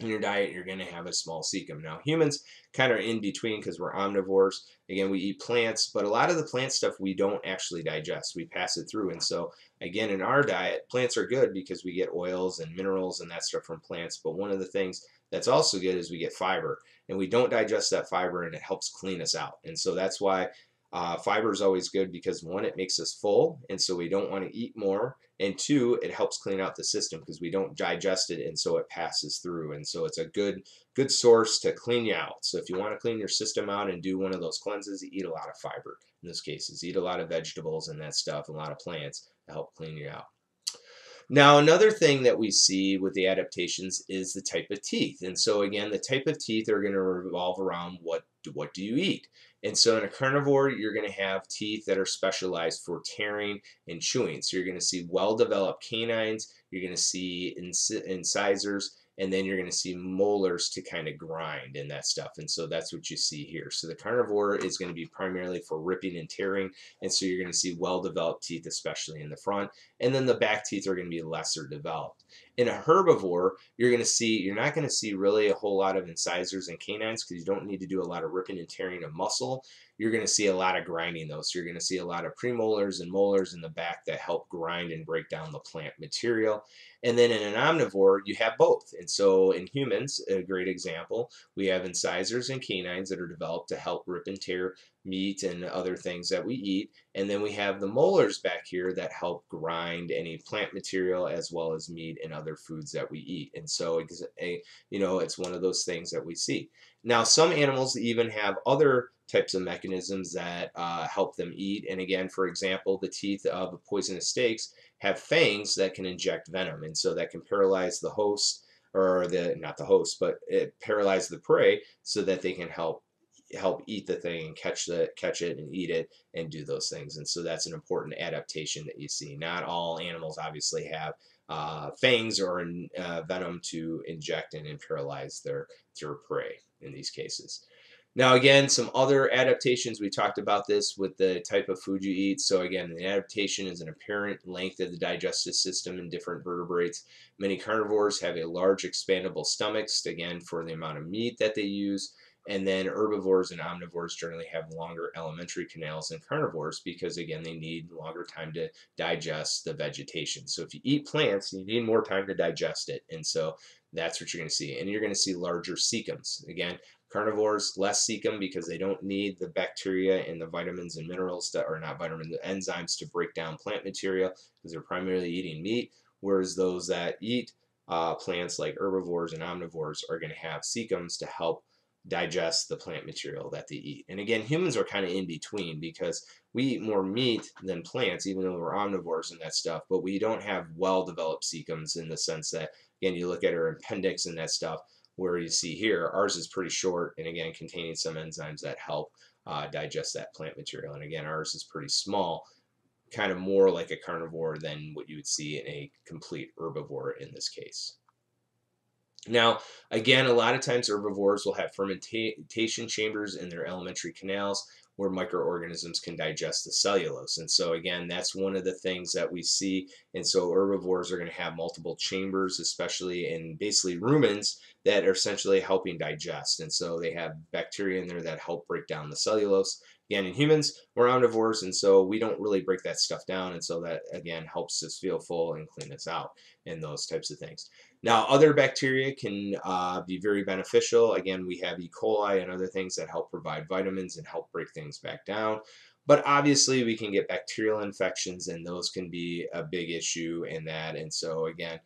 in your diet, you're going to have a small cecum. Now, humans kind of in between because we're omnivores. Again, we eat plants, but a lot of the plant stuff we don't actually digest. We pass it through. And so, again, in our diet, plants are good because we get oils and minerals and that stuff from plants. But one of the things that's also good is we get fiber. And we don't digest that fiber and it helps clean us out. And so that's why uh, fiber is always good because one, it makes us full, and so we don't want to eat more. And two, it helps clean out the system because we don't digest it, and so it passes through. And so it's a good good source to clean you out. So if you want to clean your system out and do one of those cleanses, eat a lot of fiber. In this cases, eat a lot of vegetables and that stuff, a lot of plants to help clean you out. Now, another thing that we see with the adaptations is the type of teeth. And so again, the type of teeth are going to revolve around what, what do you eat? And so in a carnivore, you're going to have teeth that are specialized for tearing and chewing. So you're going to see well-developed canines, you're going to see incisors, and then you're going to see molars to kind of grind and that stuff. And so that's what you see here. So the carnivore is going to be primarily for ripping and tearing, and so you're going to see well-developed teeth, especially in the front, and then the back teeth are going to be lesser developed. In a herbivore, you're going to see, you're not going to see really a whole lot of incisors and canines because you don't need to do a lot of ripping and tearing of muscle you're going to see a lot of grinding though. So you're going to see a lot of premolars and molars in the back that help grind and break down the plant material. And then in an omnivore, you have both. And so in humans, a great example, we have incisors and canines that are developed to help rip and tear meat and other things that we eat. And then we have the molars back here that help grind any plant material as well as meat and other foods that we eat. And so, you know, it's one of those things that we see. Now, some animals even have other types of mechanisms that uh, help them eat. And again, for example, the teeth of poisonous snakes have fangs that can inject venom, and so that can paralyze the host, or the not the host, but it paralyze the prey, so that they can help help eat the thing and catch the catch it and eat it and do those things. And so that's an important adaptation that you see. Not all animals obviously have uh, fangs or uh, venom to inject and, paralyze their their prey in these cases. Now again, some other adaptations, we talked about this with the type of food you eat. So again, the adaptation is an apparent length of the digestive system in different vertebrates. Many carnivores have a large expandable stomachs, again, for the amount of meat that they use. And then herbivores and omnivores generally have longer alimentary canals than carnivores because, again, they need longer time to digest the vegetation. So if you eat plants, you need more time to digest it. And so that's what you're going to see. And you're going to see larger cecums. Again, Carnivores less cecum because they don't need the bacteria and the vitamins and minerals that are not vitamins, the enzymes to break down plant material because they're primarily eating meat. Whereas those that eat uh, plants like herbivores and omnivores are going to have cecums to help digest the plant material that they eat. And again, humans are kind of in between because we eat more meat than plants, even though we're omnivores and that stuff, but we don't have well-developed cecums in the sense that, again, you look at our appendix and that stuff, where you see here, ours is pretty short and again containing some enzymes that help uh, digest that plant material. And again, ours is pretty small, kind of more like a carnivore than what you would see in a complete herbivore in this case. Now, again, a lot of times herbivores will have fermentation chambers in their alimentary canals where microorganisms can digest the cellulose. And so again, that's one of the things that we see. And so herbivores are going to have multiple chambers, especially in basically rumens that are essentially helping digest. And so they have bacteria in there that help break down the cellulose. Again, in humans, we're omnivores, and so we don't really break that stuff down. And so that, again, helps us feel full and clean us out and those types of things. Now, other bacteria can uh, be very beneficial. Again, we have E. coli and other things that help provide vitamins and help break things back down. But obviously, we can get bacterial infections, and those can be a big issue in that. And so, again,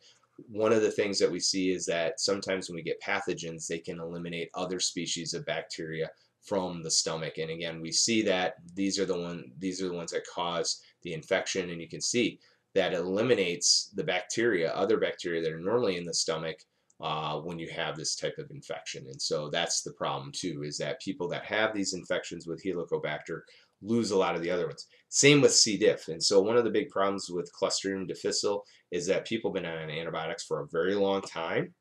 one of the things that we see is that sometimes when we get pathogens, they can eliminate other species of bacteria from the stomach. And again, we see that these are the one these are the ones that cause the infection, and you can see that eliminates the bacteria, other bacteria that are normally in the stomach, uh, when you have this type of infection. And so that's the problem too, is that people that have these infections with Helicobacter lose a lot of the other ones. Same with C. diff. And so one of the big problems with Clostridium difficile is that people have been on antibiotics for a very long time.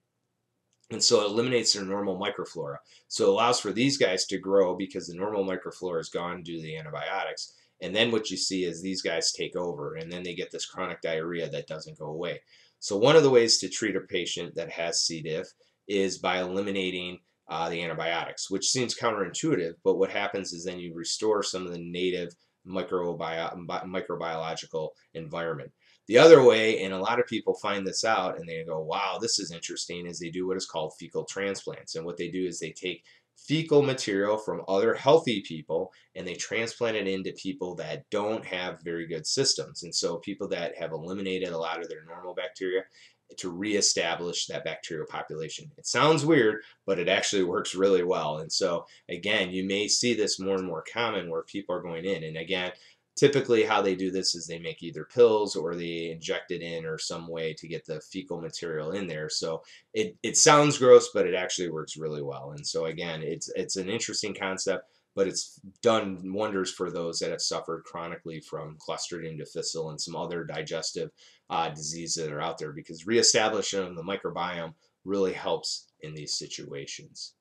And so it eliminates their normal microflora. So it allows for these guys to grow because the normal microflora is gone due to the antibiotics. And then what you see is these guys take over and then they get this chronic diarrhea that doesn't go away. So one of the ways to treat a patient that has C. diff is by eliminating uh, the antibiotics, which seems counterintuitive, but what happens is then you restore some of the native microbi microbiological environment. The other way, and a lot of people find this out and they go, wow, this is interesting, is they do what is called fecal transplants. And what they do is they take fecal material from other healthy people and they transplant it into people that don't have very good systems. And so people that have eliminated a lot of their normal bacteria to reestablish that bacterial population. It sounds weird, but it actually works really well. And so again, you may see this more and more common where people are going in. And again, typically how they do this is they make either pills or they inject it in or some way to get the fecal material in there so it, it sounds gross but it actually works really well and so again it's it's an interesting concept but it's done wonders for those that have suffered chronically from Clostridium difficile and some other digestive uh, diseases that are out there because reestablishing the microbiome really helps in these situations.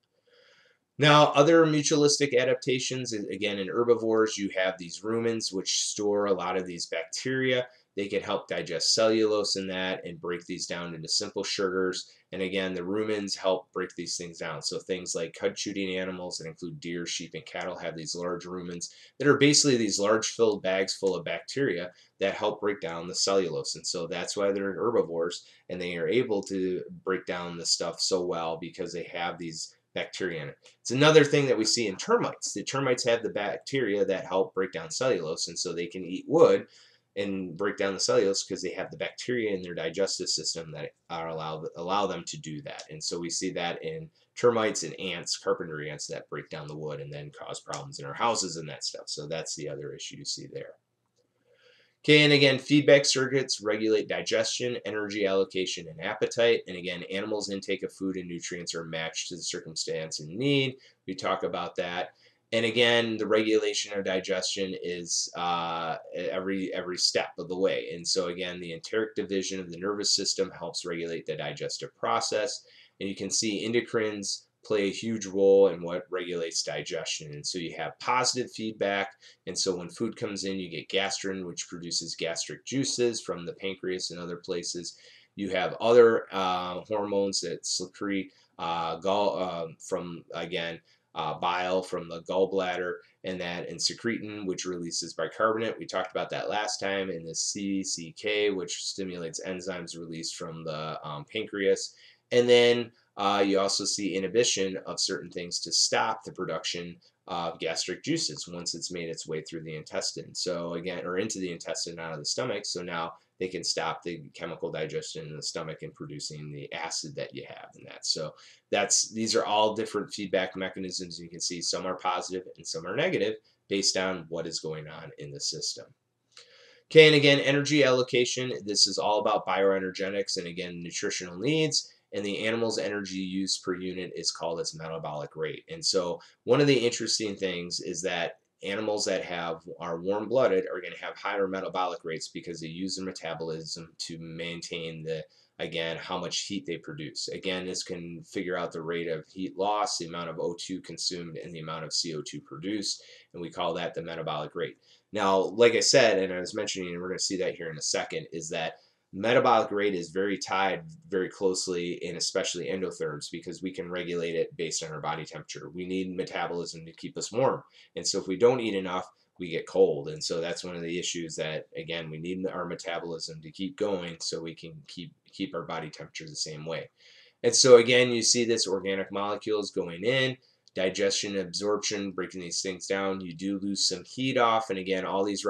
Now, other mutualistic adaptations, again, in herbivores, you have these rumens, which store a lot of these bacteria. They can help digest cellulose in that and break these down into simple sugars. And again, the rumens help break these things down. So things like cud-chewing animals that include deer, sheep, and cattle have these large rumens that are basically these large filled bags full of bacteria that help break down the cellulose. And so that's why they're herbivores and they are able to break down the stuff so well because they have these bacteria in it. It's another thing that we see in termites. The termites have the bacteria that help break down cellulose, and so they can eat wood and break down the cellulose because they have the bacteria in their digestive system that are allow allow them to do that. And so we see that in termites and ants, carpenter ants that break down the wood and then cause problems in our houses and that stuff. So that's the other issue you see there. Okay, and again, feedback circuits regulate digestion, energy allocation, and appetite. And again, animals' intake of food and nutrients are matched to the circumstance and need. We talk about that. And again, the regulation of digestion is uh, every every step of the way. And so again, the enteric division of the nervous system helps regulate the digestive process. And you can see endocrines, play a huge role in what regulates digestion. And so you have positive feedback. And so when food comes in, you get gastrin, which produces gastric juices from the pancreas and other places. You have other uh, hormones that secrete uh, gall, uh, from, again, uh, bile from the gallbladder and that and secretin which releases bicarbonate we talked about that last time and the CCK which stimulates enzymes released from the um, pancreas and then uh, you also see inhibition of certain things to stop the production of gastric juices once it's made its way through the intestine. So again, or into the intestine, out of the stomach. So now they can stop the chemical digestion in the stomach and producing the acid that you have in that. So that's these are all different feedback mechanisms. You can see some are positive and some are negative based on what is going on in the system. Okay, and again, energy allocation. This is all about bioenergetics and again, nutritional needs and the animal's energy use per unit is called its metabolic rate. And so one of the interesting things is that animals that have are warm-blooded are going to have higher metabolic rates because they use their metabolism to maintain the again how much heat they produce again this can figure out the rate of heat loss the amount of O2 consumed and the amount of CO2 produced and we call that the metabolic rate now like I said and I was mentioning and we're going to see that here in a second is that metabolic rate is very tied very closely in especially endotherms because we can regulate it based on our body temperature. We need metabolism to keep us warm. And so if we don't eat enough, we get cold. And so that's one of the issues that again we need our metabolism to keep going so we can keep keep our body temperature the same way. And so again you see this organic molecules going in digestion absorption breaking these things down you do lose some heat off and again all these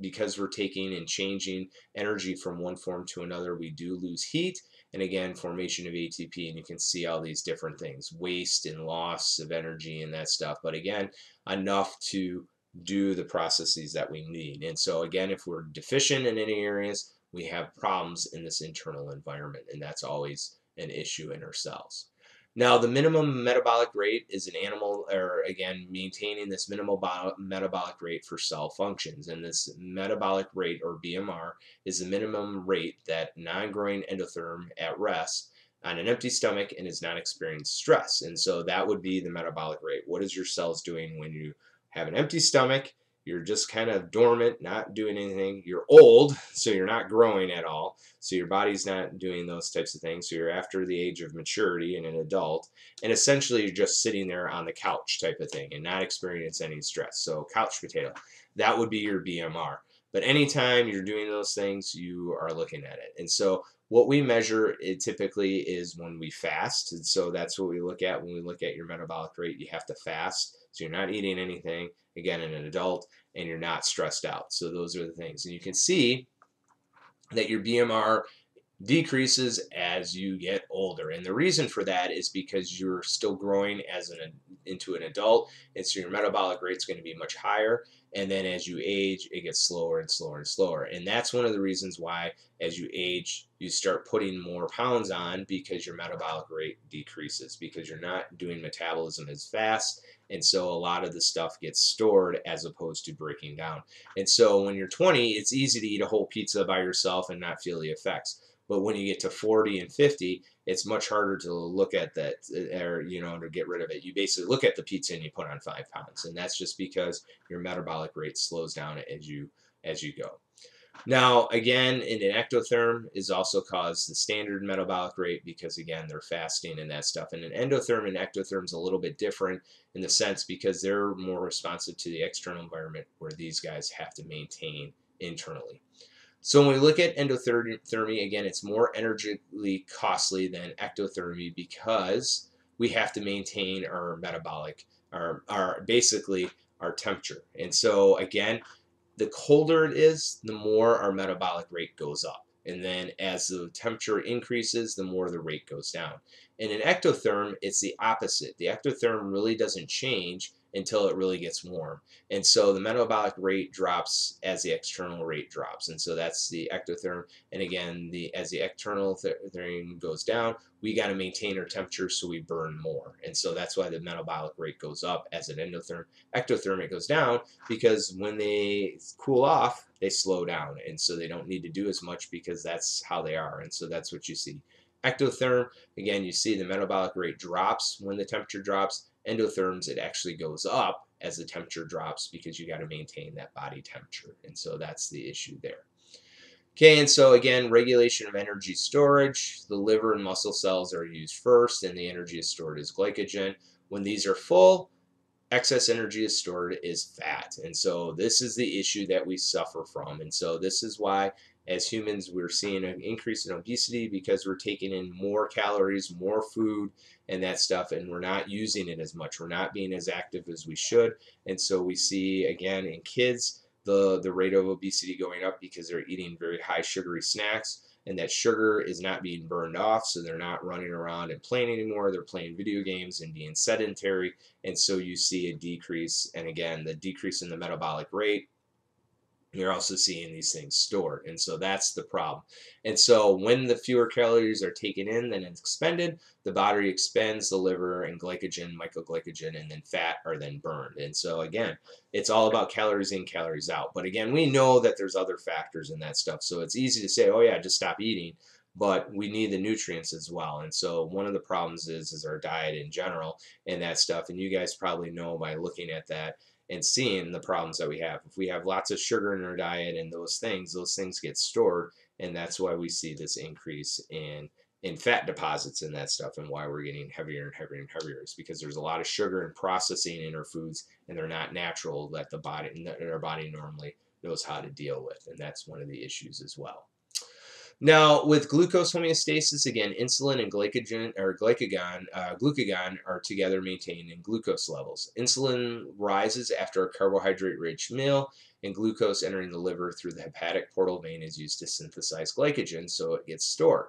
because we're taking and changing energy from one form to another, we do lose heat. And again, formation of ATP, and you can see all these different things, waste and loss of energy and that stuff. But again, enough to do the processes that we need. And so again, if we're deficient in any areas, we have problems in this internal environment. And that's always an issue in our cells. Now, the minimum metabolic rate is an animal, or again, maintaining this minimal metabolic rate for cell functions. And this metabolic rate, or BMR, is the minimum rate that non growing endotherm at rest on an empty stomach and is not experiencing stress. And so that would be the metabolic rate. What is your cells doing when you have an empty stomach you're just kind of dormant, not doing anything. You're old, (laughs) so you're not growing at all. So your body's not doing those types of things. So you're after the age of maturity and an adult. And essentially, you're just sitting there on the couch type of thing and not experiencing any stress. So, couch potato, that would be your BMR. But anytime you're doing those things, you are looking at it. And so, what we measure it typically is when we fast. And so, that's what we look at when we look at your metabolic rate. You have to fast so you're not eating anything, again, in an adult, and you're not stressed out. So those are the things. And you can see that your BMR decreases as you get older. And the reason for that is because you're still growing as an into an adult, and so your metabolic rate is going to be much higher. And then as you age, it gets slower and slower and slower. And that's one of the reasons why, as you age, you start putting more pounds on because your metabolic rate decreases because you're not doing metabolism as fast. And so a lot of the stuff gets stored as opposed to breaking down. And so when you're 20, it's easy to eat a whole pizza by yourself and not feel the effects. But when you get to 40 and 50, it's much harder to look at that uh, or, you know, to get rid of it. You basically look at the pizza and you put on five pounds. And that's just because your metabolic rate slows down as you, as you go. Now, again, in an ectotherm is also caused the standard metabolic rate because, again, they're fasting and that stuff. And an endotherm and ectotherm is a little bit different in the sense because they're more responsive to the external environment where these guys have to maintain internally. So when we look at endothermy, again, it's more energetically costly than ectothermy because we have to maintain our metabolic, our, our basically our temperature. And so again, the colder it is, the more our metabolic rate goes up. And then as the temperature increases, the more the rate goes down. In an ectotherm, it's the opposite. The ectotherm really doesn't change until it really gets warm. And so the metabolic rate drops as the external rate drops. And so that's the ectotherm. And again, the as the external therm goes down, we got to maintain our temperature so we burn more. And so that's why the metabolic rate goes up as an endotherm. Ectotherm, it goes down because when they cool off, they slow down. And so they don't need to do as much because that's how they are. And so that's what you see. Ectotherm, again, you see the metabolic rate drops when the temperature drops endotherms, it actually goes up as the temperature drops because you got to maintain that body temperature. And so that's the issue there. Okay, and so again, regulation of energy storage. The liver and muscle cells are used first, and the energy is stored as glycogen. When these are full, excess energy is stored as fat. And so this is the issue that we suffer from. And so this is why as humans, we're seeing an increase in obesity because we're taking in more calories, more food, and that stuff, and we're not using it as much. We're not being as active as we should. And so we see, again, in kids, the, the rate of obesity going up because they're eating very high sugary snacks and that sugar is not being burned off so they're not running around and playing anymore they're playing video games and being sedentary and so you see a decrease and again the decrease in the metabolic rate you're also seeing these things stored. And so that's the problem. And so when the fewer calories are taken in than expended, the body expends the liver and glycogen, mycoglycogen, and then fat are then burned. And so again, it's all about calories in, calories out. But again, we know that there's other factors in that stuff. So it's easy to say, oh yeah, just stop eating. But we need the nutrients as well. And so one of the problems is is our diet in general and that stuff. And you guys probably know by looking at that and seeing the problems that we have. If we have lots of sugar in our diet and those things, those things get stored, and that's why we see this increase in in fat deposits and that stuff and why we're getting heavier and heavier and heavier is because there's a lot of sugar and processing in our foods and they're not natural that the body that our body normally knows how to deal with and that's one of the issues as well. Now, with glucose homeostasis, again, insulin and glycogen or uh, glucagon are together maintaining glucose levels. Insulin rises after a carbohydrate-rich meal, and glucose entering the liver through the hepatic portal vein is used to synthesize glycogen, so it gets stored.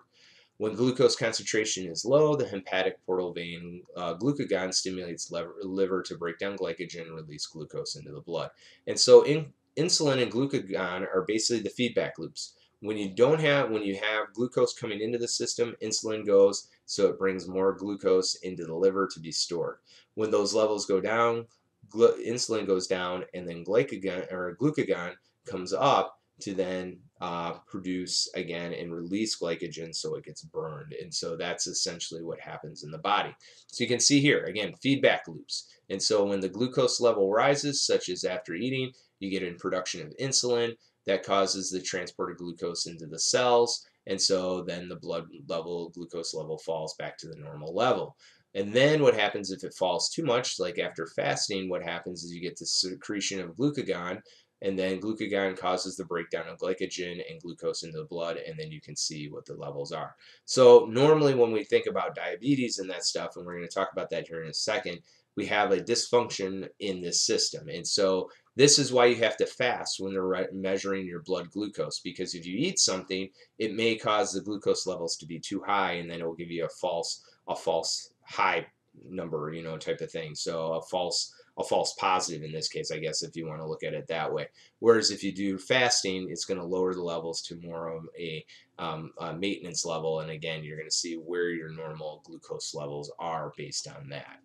When glucose concentration is low, the hepatic portal vein uh, glucagon stimulates liver, liver to break down glycogen and release glucose into the blood. And so in, insulin and glucagon are basically the feedback loops when you don't have when you have glucose coming into the system insulin goes so it brings more glucose into the liver to be stored. When those levels go down insulin goes down and then glycagon or glucagon comes up to then uh, produce again and release glycogen so it gets burned. And so that's essentially what happens in the body. So you can see here again feedback loops. And so when the glucose level rises such as after eating you get a production of insulin that causes the transport of glucose into the cells and so then the blood level glucose level falls back to the normal level and then what happens if it falls too much, like after fasting, what happens is you get the secretion of glucagon, and then glucagon causes the breakdown of glycogen and glucose into the blood, and then you can see what the levels are. So normally when we think about diabetes and that stuff, and we're going to talk about that here in a second, we have a dysfunction in this system. And so this is why you have to fast when they're measuring your blood glucose because if you eat something, it may cause the glucose levels to be too high and then it will give you a false a false high number, you know, type of thing. So a false a false positive in this case, I guess, if you want to look at it that way. Whereas if you do fasting, it's going to lower the levels to more of a, um, a maintenance level. And again, you're going to see where your normal glucose levels are based on that.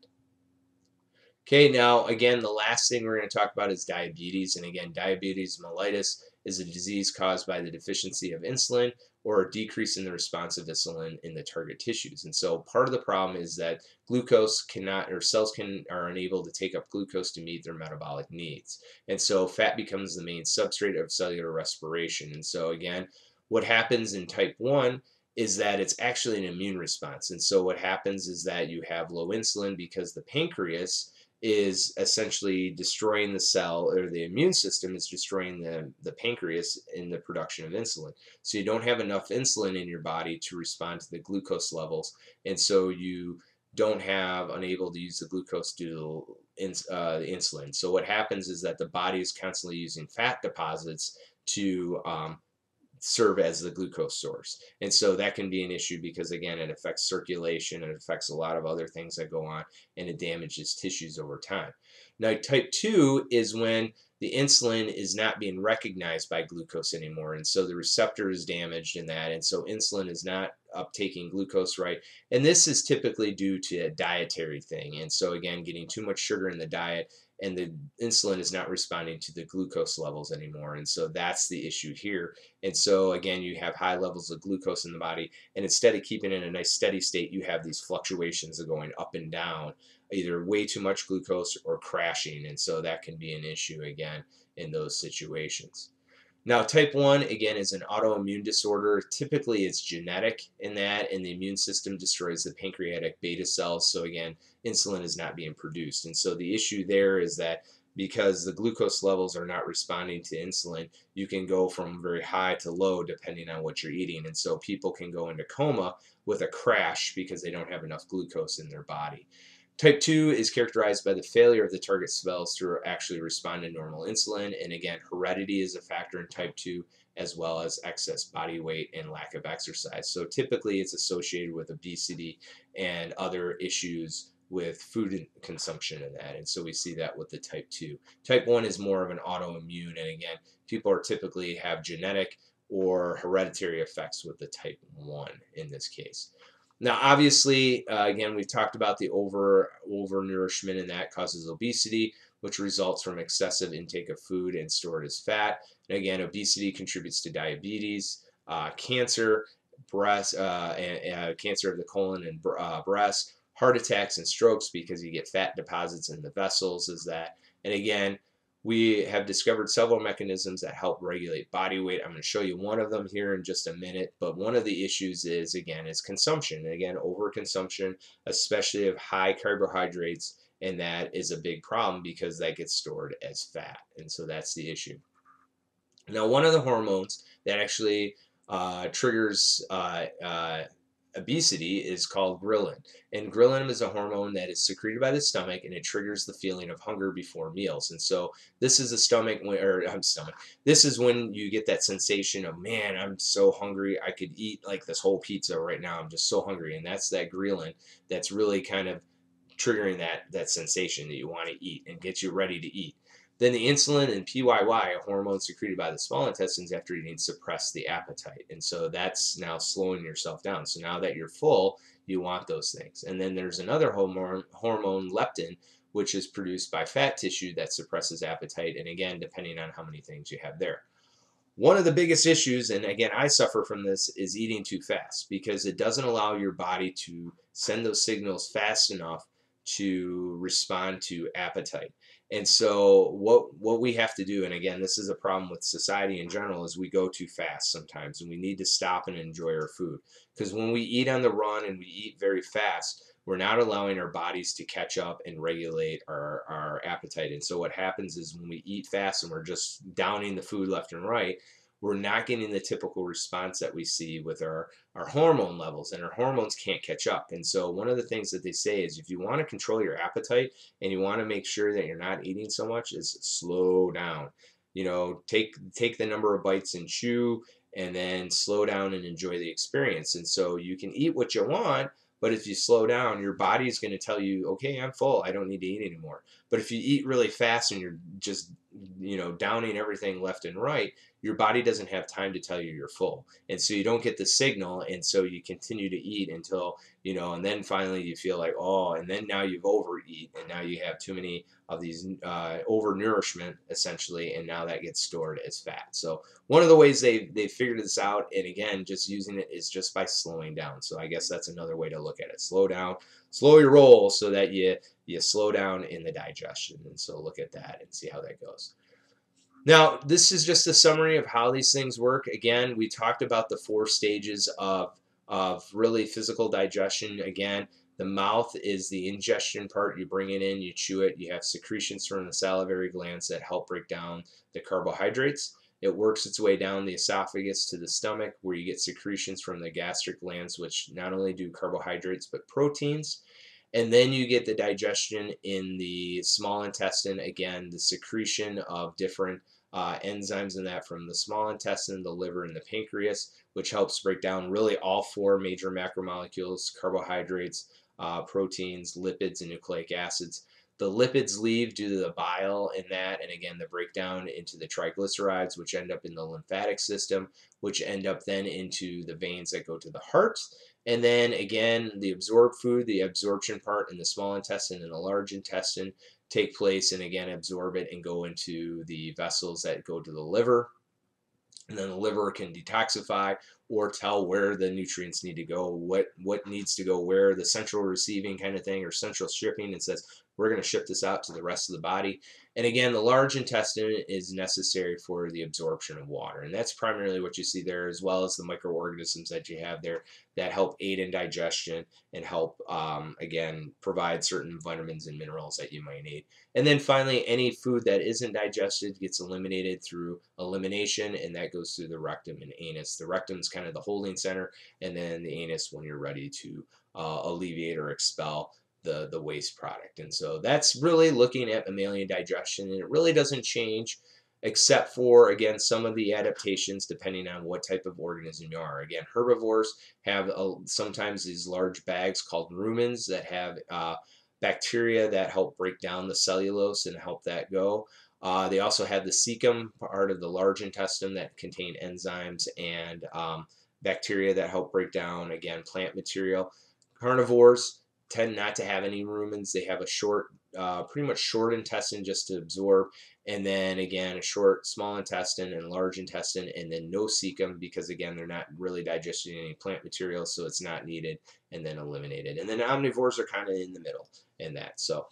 Okay, now again, the last thing we're going to talk about is diabetes. And again, diabetes mellitus is a disease caused by the deficiency of insulin or a decrease in the response of insulin in the target tissues. And so part of the problem is that glucose cannot, or cells can, are unable to take up glucose to meet their metabolic needs. And so fat becomes the main substrate of cellular respiration. And so again, what happens in type 1 is that it's actually an immune response. And so what happens is that you have low insulin because the pancreas is essentially destroying the cell or the immune system is destroying the, the pancreas in the production of insulin. So you don't have enough insulin in your body to respond to the glucose levels and so you don't have unable to use the glucose due to uh, insulin. So what happens is that the body is constantly using fat deposits to um, serve as the glucose source. And so that can be an issue because again it affects circulation, it affects a lot of other things that go on and it damages tissues over time. Now type 2 is when the insulin is not being recognized by glucose anymore and so the receptor is damaged in that and so insulin is not uptaking glucose right and this is typically due to a dietary thing and so again getting too much sugar in the diet and the insulin is not responding to the glucose levels anymore and so that's the issue here. And so again you have high levels of glucose in the body and instead of keeping it in a nice steady state you have these fluctuations of going up and down either way too much glucose or crashing and so that can be an issue again in those situations now, type 1, again, is an autoimmune disorder. Typically, it's genetic in that, and the immune system destroys the pancreatic beta cells. So, again, insulin is not being produced. And so, the issue there is that because the glucose levels are not responding to insulin, you can go from very high to low depending on what you're eating. And so, people can go into coma with a crash because they don't have enough glucose in their body. Type 2 is characterized by the failure of the target cells to actually respond to normal insulin. And again, heredity is a factor in type 2 as well as excess body weight and lack of exercise. So typically it's associated with obesity and other issues with food consumption and that. And so we see that with the type 2. Type 1 is more of an autoimmune. And again, people are typically have genetic or hereditary effects with the type 1 in this case. Now, obviously, uh, again, we've talked about the over over nourishment, and that causes obesity, which results from excessive intake of food and stored as fat. And again, obesity contributes to diabetes, uh, cancer, breast, uh, and, cancer of the colon and uh, breast, heart attacks and strokes because you get fat deposits in the vessels. Is that? And again, we have discovered several mechanisms that help regulate body weight. I'm going to show you one of them here in just a minute, but one of the issues is, again, is consumption. And again, overconsumption, especially of high carbohydrates, and that is a big problem because that gets stored as fat. And so that's the issue. Now, one of the hormones that actually uh, triggers uh, uh, obesity is called ghrelin. And ghrelin is a hormone that is secreted by the stomach and it triggers the feeling of hunger before meals. And so this is a stomach or I'm stomach. This is when you get that sensation of man, I'm so hungry. I could eat like this whole pizza right now. I'm just so hungry. And that's that ghrelin that's really kind of triggering that that sensation that you want to eat and gets you ready to eat. Then the insulin and PYY, a hormone secreted by the small intestines after eating, suppress the appetite. And so that's now slowing yourself down. So now that you're full, you want those things. And then there's another hormone, hormone leptin, which is produced by fat tissue that suppresses appetite. And again, depending on how many things you have there. One of the biggest issues, and again, I suffer from this, is eating too fast because it doesn't allow your body to send those signals fast enough to respond to appetite. And so what what we have to do, and again, this is a problem with society in general, is we go too fast sometimes, and we need to stop and enjoy our food. Because when we eat on the run and we eat very fast, we're not allowing our bodies to catch up and regulate our, our appetite. And so what happens is when we eat fast and we're just downing the food left and right, we're not getting the typical response that we see with our, our hormone levels and our hormones can't catch up and so one of the things that they say is if you want to control your appetite and you want to make sure that you're not eating so much is slow down you know take take the number of bites and chew and then slow down and enjoy the experience and so you can eat what you want but if you slow down, your body's going to tell you, okay, I'm full. I don't need to eat anymore. But if you eat really fast and you're just, you know, downing everything left and right, your body doesn't have time to tell you you're full. And so you don't get the signal. And so you continue to eat until, you know, and then finally you feel like, oh, and then now you've overeat and now you have too many of these uh, overnourishment essentially. And now that gets stored as fat. So one of the ways they, they figured this out, and again, just using it is just by slowing down. So I guess that's another way to look at it. Slow down, slow your roll so that you, you slow down in the digestion. And so look at that and see how that goes. Now, this is just a summary of how these things work. Again, we talked about the four stages of, of really physical digestion. Again, the mouth is the ingestion part. You bring it in, you chew it. You have secretions from the salivary glands that help break down the carbohydrates. It works its way down the esophagus to the stomach where you get secretions from the gastric glands, which not only do carbohydrates but proteins. And then you get the digestion in the small intestine. Again, the secretion of different uh, enzymes in that from the small intestine, the liver, and the pancreas, which helps break down really all four major macromolecules carbohydrates, uh, proteins, lipids, and nucleic acids. The lipids leave due to the bile in that, and again, the breakdown into the triglycerides, which end up in the lymphatic system, which end up then into the veins that go to the heart. And then again, the absorbed food, the absorption part in the small intestine and the large intestine take place and again absorb it and go into the vessels that go to the liver. And then the liver can detoxify or tell where the nutrients need to go, what what needs to go where, the central receiving kind of thing or central shipping and says we're going to ship this out to the rest of the body. And again, the large intestine is necessary for the absorption of water. And that's primarily what you see there, as well as the microorganisms that you have there that help aid in digestion and help, um, again, provide certain vitamins and minerals that you might need. And then finally, any food that isn't digested gets eliminated through elimination, and that goes through the rectum and anus. The rectum is kind of the holding center, and then the anus when you're ready to uh, alleviate or expel the, the waste product. And so that's really looking at mammalian digestion, and it really doesn't change except for, again, some of the adaptations depending on what type of organism you are. Again, herbivores have a, sometimes these large bags called rumens that have uh, bacteria that help break down the cellulose and help that go. Uh, they also have the cecum, part of the large intestine that contain enzymes and um, bacteria that help break down, again, plant material. Carnivores tend not to have any rumens. They have a short, uh, pretty much short intestine just to absorb, and then again a short small intestine and large intestine, and then no cecum because again they're not really digesting any plant material, so it's not needed, and then eliminated. And then omnivores are kind of in the middle in that. So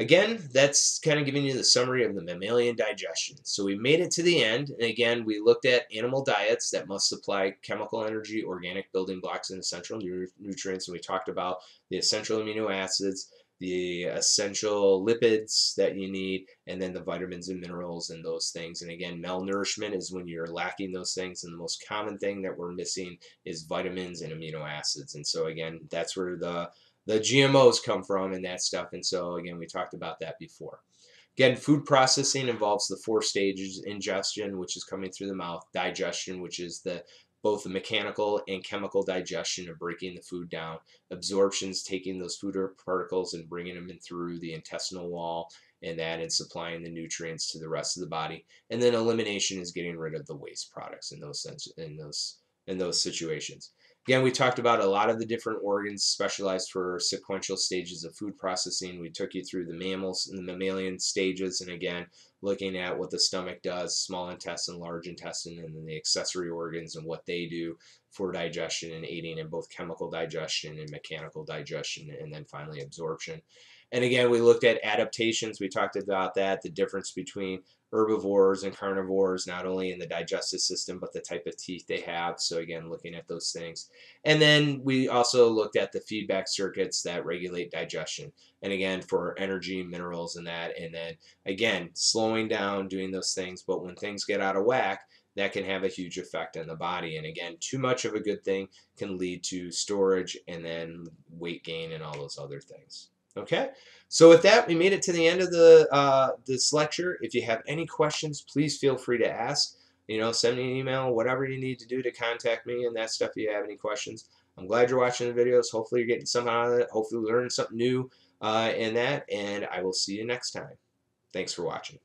Again, that's kind of giving you the summary of the mammalian digestion. So we made it to the end, and again, we looked at animal diets that must supply chemical energy, organic building blocks, and essential nu nutrients, and we talked about the essential amino acids, the essential lipids that you need, and then the vitamins and minerals and those things. And again, malnourishment is when you're lacking those things, and the most common thing that we're missing is vitamins and amino acids. And so again, that's where the the GMOs come from and that stuff. And so, again, we talked about that before. Again, food processing involves the four stages ingestion, which is coming through the mouth, digestion, which is the both the mechanical and chemical digestion of breaking the food down, absorptions, taking those food particles and bringing them in through the intestinal wall, and that and supplying the nutrients to the rest of the body. And then elimination is getting rid of the waste products in those sense in those in those situations. Again, we talked about a lot of the different organs specialized for sequential stages of food processing. We took you through the mammals and the mammalian stages, and again, looking at what the stomach does, small intestine, large intestine, and then the accessory organs and what they do for digestion and aiding in both chemical digestion and mechanical digestion, and then finally absorption. And again, we looked at adaptations. We talked about that, the difference between herbivores and carnivores, not only in the digestive system, but the type of teeth they have. So again, looking at those things. And then we also looked at the feedback circuits that regulate digestion. And again, for energy, minerals, and that. And then again, slowing down, doing those things. But when things get out of whack, that can have a huge effect on the body. And again, too much of a good thing can lead to storage and then weight gain and all those other things. Okay, so with that, we made it to the end of the uh, this lecture. If you have any questions, please feel free to ask. You know, send me an email, whatever you need to do to contact me and that stuff if you have any questions. I'm glad you're watching the videos. Hopefully you're getting something out of it. Hopefully learning something new uh, in that, and I will see you next time. Thanks for watching.